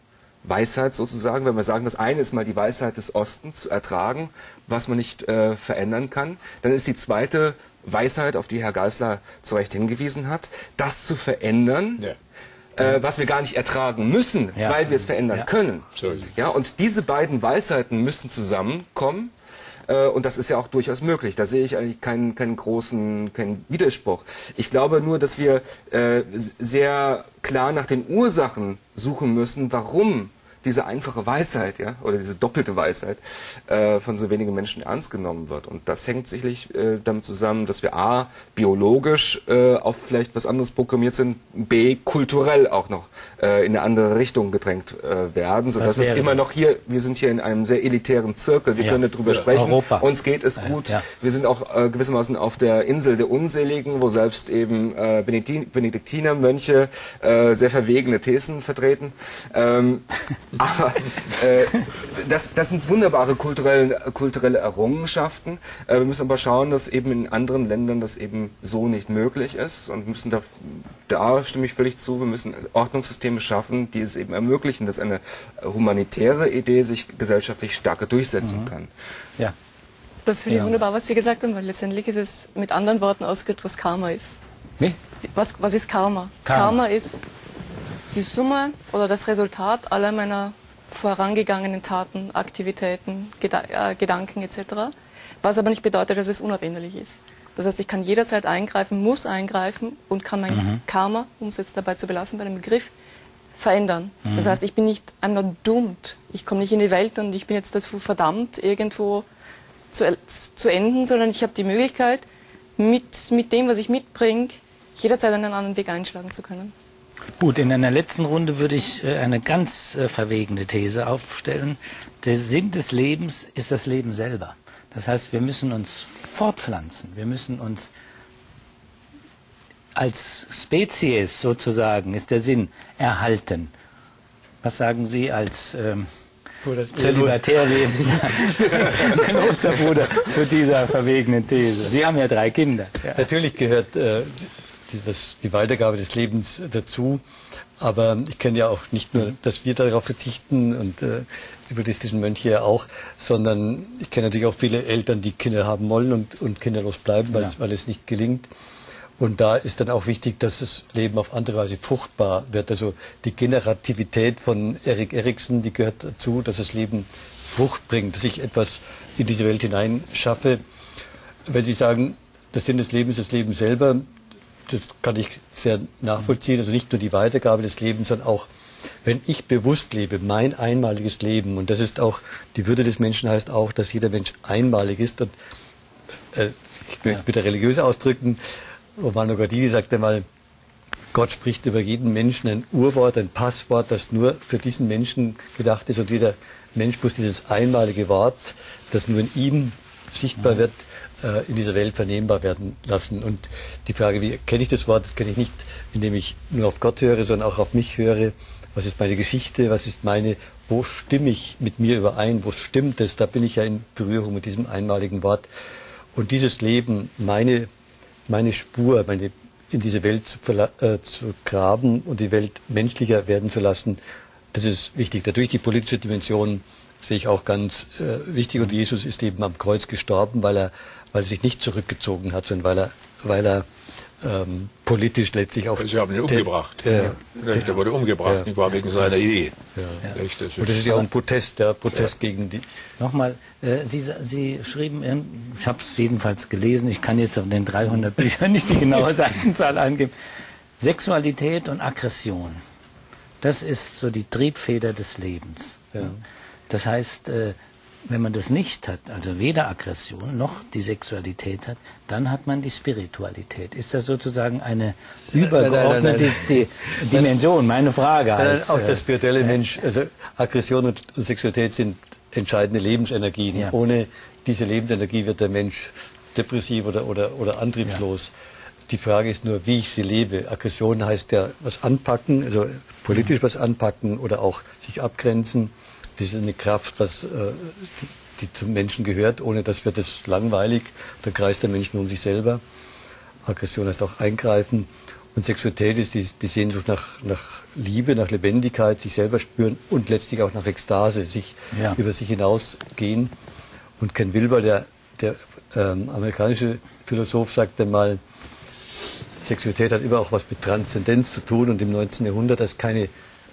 Weisheit sozusagen, wenn wir sagen, das eine ist mal die Weisheit des Ostens zu ertragen, was man nicht äh, verändern kann. Dann ist die zweite Weisheit, auf die Herr Geisler zu Recht hingewiesen hat, das zu verändern, Ja. äh, was wir gar nicht ertragen müssen, Ja. weil wir es verändern Ja. können. Ja, und diese beiden Weisheiten müssen zusammenkommen. Äh, Und das ist ja auch durchaus möglich. Da sehe ich eigentlich keinen, keinen großen keinen Widerspruch. Ich glaube nur, dass wir äh, sehr klar nach den Ursachen suchen müssen, warum diese einfache Weisheit, ja, oder diese doppelte Weisheit äh, von so wenigen Menschen ernst genommen wird. Und das hängt sicherlich äh, damit zusammen, dass wir a biologisch äh, auf vielleicht was anderes programmiert sind, b kulturell auch noch äh, in eine andere Richtung gedrängt äh, werden, sodass es immer das? noch hier, wir sind hier in einem sehr elitären Zirkel, wir Ja. können darüber sprechen, Europa. uns geht es gut, ja. wir sind auch äh, gewissermaßen auf der Insel der Unseligen, wo selbst eben äh, Benediktin Benediktinermönche äh, sehr verwegene Thesen vertreten. Ähm, aber äh, das, das sind wunderbare kulturelle, kulturelle Errungenschaften. Äh, wir müssen aber schauen, dass eben in anderen Ländern das eben so nicht möglich ist und müssen da, da stimme ich völlig zu, wir müssen Ordnungssysteme schaffen, die es eben ermöglichen, dass eine humanitäre Idee sich gesellschaftlich stärker durchsetzen kann. Ja. Das finde ich Ja. wunderbar, was Sie gesagt haben, weil letztendlich ist es mit anderen Worten ausgedrückt, was Karma ist. Wie? Was, was ist Karma? Karma. Karma ist die Summe oder das Resultat aller meiner vorangegangenen Taten, Aktivitäten, Geda äh, Gedanken etc. Was aber nicht bedeutet, dass es unabänderlich ist. Das heißt, ich kann jederzeit eingreifen, muss eingreifen und kann mein Karma, um es jetzt dabei zu belassen bei dem Begriff, verändern. Das heißt, ich bin nicht, I'm not doomed. Ich komme nicht in die Welt und ich bin jetzt dazu verdammt, irgendwo zu, zu enden, sondern ich habe die Möglichkeit, mit, mit dem, was ich mitbringe, jederzeit einen anderen Weg einschlagen zu können. Gut, in einer letzten Runde würde ich äh, eine ganz äh, verwegene These aufstellen. Der Sinn des Lebens ist das Leben selber. Das heißt, wir müssen uns fortpflanzen. Wir müssen uns als Spezies sozusagen ist der Sinn erhalten. Was sagen Sie als ähm, das Zölibatär. Klosterbruder zu dieser verwegenen These. Sie haben ja drei Kinder. Ja. Natürlich gehört äh, die, das, die Weitergabe des Lebens dazu. Aber ich kenne ja auch nicht nur, dass wir darauf verzichten und äh, die buddhistischen Mönche ja auch, sondern ich kenne natürlich auch viele Eltern, die Kinder haben wollen und, und kinderlos bleiben, weil, ja. es, weil es nicht gelingt. Und da ist dann auch wichtig, dass das Leben auf andere Weise fruchtbar wird. Also die Generativität von Erik Eriksen, die gehört dazu, dass das Leben Frucht bringt, dass ich etwas in diese Welt hineinschaffe. Wenn Sie sagen, das Sinn des Lebens ist das Leben selber, das kann ich sehr nachvollziehen. Also nicht nur die Weitergabe des Lebens, sondern auch, wenn ich bewusst lebe, mein einmaliges Leben, und das ist auch, die Würde des Menschen heißt auch, dass jeder Mensch einmalig ist. Und äh, ich möchte ja. bitte religiös ausdrücken, Romano Guardini sagte mal, Gott spricht über jeden Menschen ein Urwort, ein Passwort, das nur für diesen Menschen gedacht ist. Und jeder Mensch muss dieses einmalige Wort, das nur in ihm sichtbar wird, äh, in dieser Welt vernehmbar werden lassen. Und die Frage, wie kenne ich das Wort, das kenne ich nicht, indem ich nur auf Gott höre, sondern auch auf mich höre. Was ist meine Geschichte? Was ist meine, wo stimme ich mit mir überein? Wo stimmt es? Da bin ich ja in Berührung mit diesem einmaligen Wort. Und dieses Leben, meine meine Spur, meine, in diese Welt zu, äh, zu graben und die Welt menschlicher werden zu lassen, das ist wichtig. Natürlich die politische Dimension sehe ich auch ganz äh, wichtig. Und Jesus ist eben am Kreuz gestorben, weil er, weil er sich nicht zurückgezogen hat, sondern weil er, weil er ähm, politisch letztlich auch. Sie haben ihn umgebracht. Äh, ja. Der wurde umgebracht, ja. war wegen seiner Idee. Ja. Echt, das Und das ist ja auch ein Protest, der Protest gegen die. Nochmal, äh, Sie, Sie schrieben, ich habe es jedenfalls gelesen, ich kann jetzt auf den 300 Büchern nicht die genaue Seitenzahl angeben. Sexualität und Aggression, das ist so die Triebfeder des Lebens. Das heißt, äh, wenn man das nicht hat, also weder Aggression noch die Sexualität hat, dann hat man die Spiritualität. Ist das sozusagen eine übergeordnete nein, nein, nein, Dimension? Meine Frage. Als, auch der spirituelle äh, Mensch, also Aggression und Sexualität sind entscheidende Lebensenergien. Ja. Ohne diese Lebensenergie wird der Mensch depressiv oder, oder, oder antriebslos. Ja. Die Frage ist nur, wie ich sie lebe. Aggression heißt ja was anpacken, also politisch was anpacken oder auch sich abgrenzen. Das ist eine Kraft, was, äh, die, zum Menschen gehört. Ohne das wird es langweilig. Dann kreist der Mensch nur um sich selber. Aggression heißt auch eingreifen. Und Sexualität ist die, die Sehnsucht nach, nach, Liebe, nach Lebendigkeit, sich selber spüren und letztlich auch nach Ekstase, sich ja. über sich hinausgehen. Und Ken Wilber, der, der ähm, amerikanische Philosoph, sagte mal, Sexualität hat immer auch was mit Transzendenz zu tun und im 19. Jahrhundert, als, keine,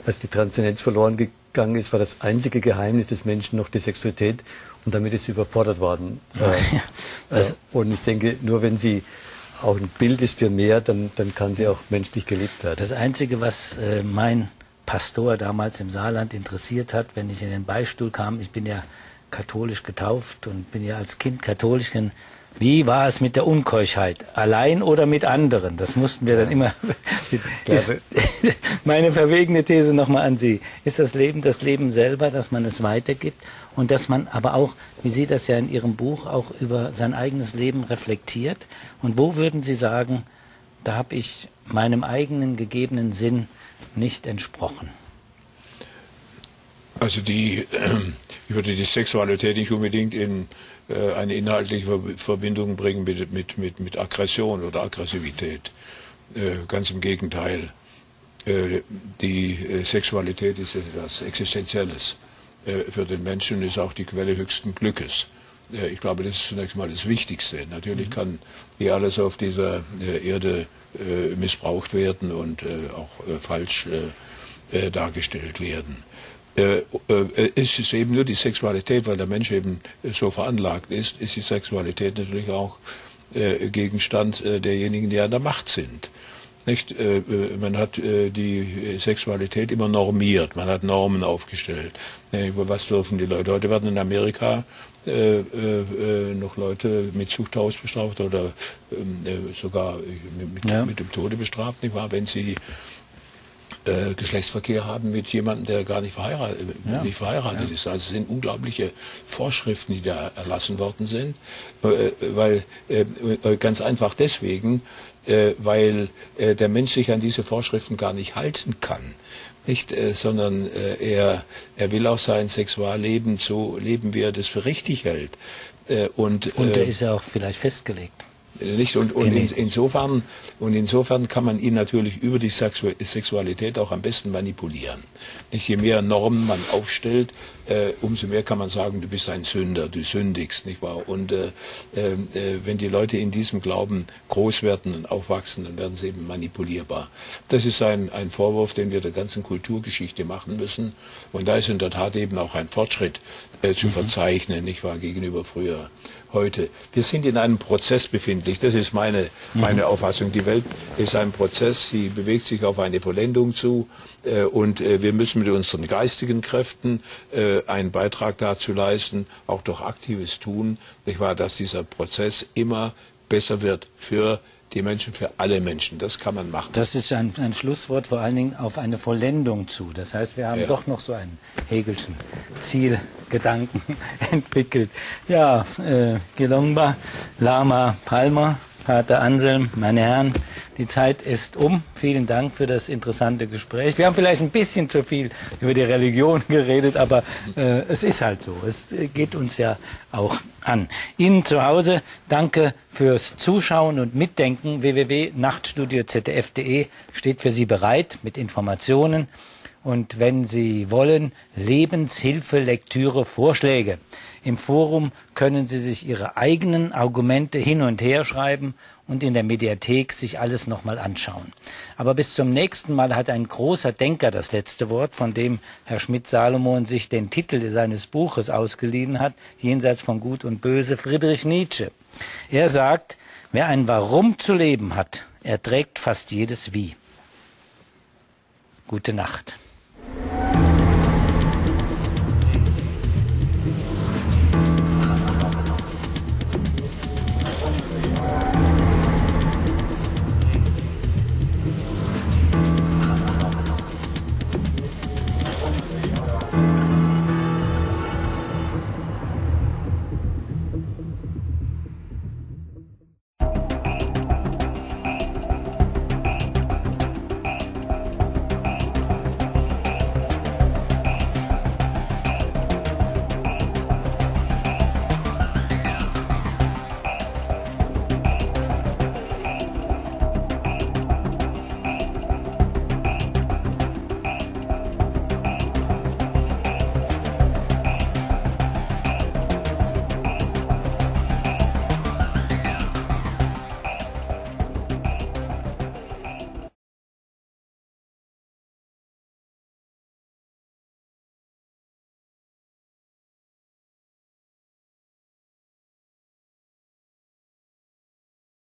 als die Transzendenz verloren gegangen ist, war das einzige Geheimnis des Menschen noch die Sexualität und damit ist sie überfordert worden. Ja, äh, also und ich denke, nur wenn sie auch ein Bild ist für mehr, dann, dann kann sie auch menschlich gelebt werden. Das Einzige, was äh, mein Pastor damals im Saarland interessiert hat, wenn ich in den Beistuhl kam, ich bin ja katholisch getauft und bin ja als Kind katholisch wie war es mit der Unkeuschheit? Allein oder mit anderen? Das mussten wir dann immer. Ist, meine verwegene These nochmal an Sie. Ist das Leben das Leben selber, dass man es weitergibt und dass man aber auch, wie Sie das ja in Ihrem Buch auch über sein eigenes Leben reflektiert? Und wo würden Sie sagen, da habe ich meinem eigenen gegebenen Sinn nicht entsprochen? Also die, ich würde die Sexualität nicht unbedingt in eine inhaltliche Verbindung bringen mit, mit, mit, mit Aggression oder Aggressivität. Äh, ganz im Gegenteil. Äh, die Sexualität ist etwas Existenzielles. Für den Menschen ist auch die Quelle höchsten Glückes. Ich glaube, das ist zunächst mal das Wichtigste. Natürlich mhm. kann hier alles auf dieser Erde missbraucht werden und auch falsch dargestellt werden äh, äh, ist es eben nur die Sexualität, weil der Mensch eben so veranlagt ist, ist die Sexualität natürlich auch äh, Gegenstand äh, derjenigen, die an der Macht sind. Nicht? Äh, äh, man hat die Sexualität immer normiert, man hat Normen aufgestellt. Was dürfen die Leute? Heute werden in Amerika noch Leute mit Zuchthaus bestraft oder ähm, sogar mit, ja. mit, dem Tode bestraft, nicht wahr? wenn sie äh, Geschlechtsverkehr haben mit jemandem, der gar nicht verheiratet, äh, ja. nicht verheiratet ja. ist. Also es sind unglaubliche Vorschriften, die da erlassen worden sind, äh, weil äh, äh ganz einfach deswegen, äh, weil der Mensch sich an diese Vorschriften gar nicht halten kann. Nicht, sondern er, er will auch sein Sexualleben so leben, wie er das für richtig hält. und, und der ist ja auch vielleicht festgelegt. Nicht? Und, und in, insofern, und insofern kann man ihn natürlich über die Sexualität auch am besten manipulieren. Nicht? Je mehr Normen man aufstellt, äh, umso mehr kann man sagen, du bist ein Sünder, du sündigst, nicht wahr? Und äh, äh, wenn die Leute in diesem Glauben groß werden und aufwachsen, dann werden sie eben manipulierbar. Das ist ein, ein Vorwurf, den wir der ganzen Kulturgeschichte machen müssen. Und da ist in der Tat eben auch ein Fortschritt äh, zu mhm. verzeichnen, nicht wahr, gegenüber früher heute. Wir sind in einem Prozess befindlich. Das ist meine, meine mhm. Auffassung. Die Welt ist ein Prozess. Sie bewegt sich auf eine Vollendung zu. Äh, und äh, wir müssen mit unseren geistigen Kräften äh, einen Beitrag dazu leisten, auch durch aktives Tun, nicht wahr, dass dieser Prozess immer besser wird für die Menschen für alle Menschen. Das kann man machen. Das ist ein, ein Schlusswort vor allen Dingen auf eine Vollendung zu. Das heißt, wir haben ja. doch noch so einen Hegelschen Zielgedanken entwickelt. Ja, äh, Gelongba, Lama Palmer, Pater Anselm, meine Herren, die Zeit ist um. Vielen Dank für das interessante Gespräch. Wir haben vielleicht ein bisschen zu viel über die Religion geredet, aber äh, es ist halt so. Es geht uns ja auch an. Ihnen zu Hause danke fürs Zuschauen und Mitdenken. www.nachtstudio.zdf.de steht für Sie bereit mit Informationen und wenn Sie wollen, Lebenshilfe, Lektüre, Vorschläge. Im Forum können Sie sich Ihre eigenen Argumente hin und her schreiben und in der Mediathek sich alles nochmal anschauen. Aber bis zum nächsten Mal hat ein großer Denker das letzte Wort, von dem Herr Schmidt-Salomon sich den Titel seines Buches ausgeliehen hat, Jenseits von Gut und Böse, Friedrich Nietzsche. Er sagt, wer ein Warum zu leben hat, erträgt fast jedes Wie. Gute Nacht.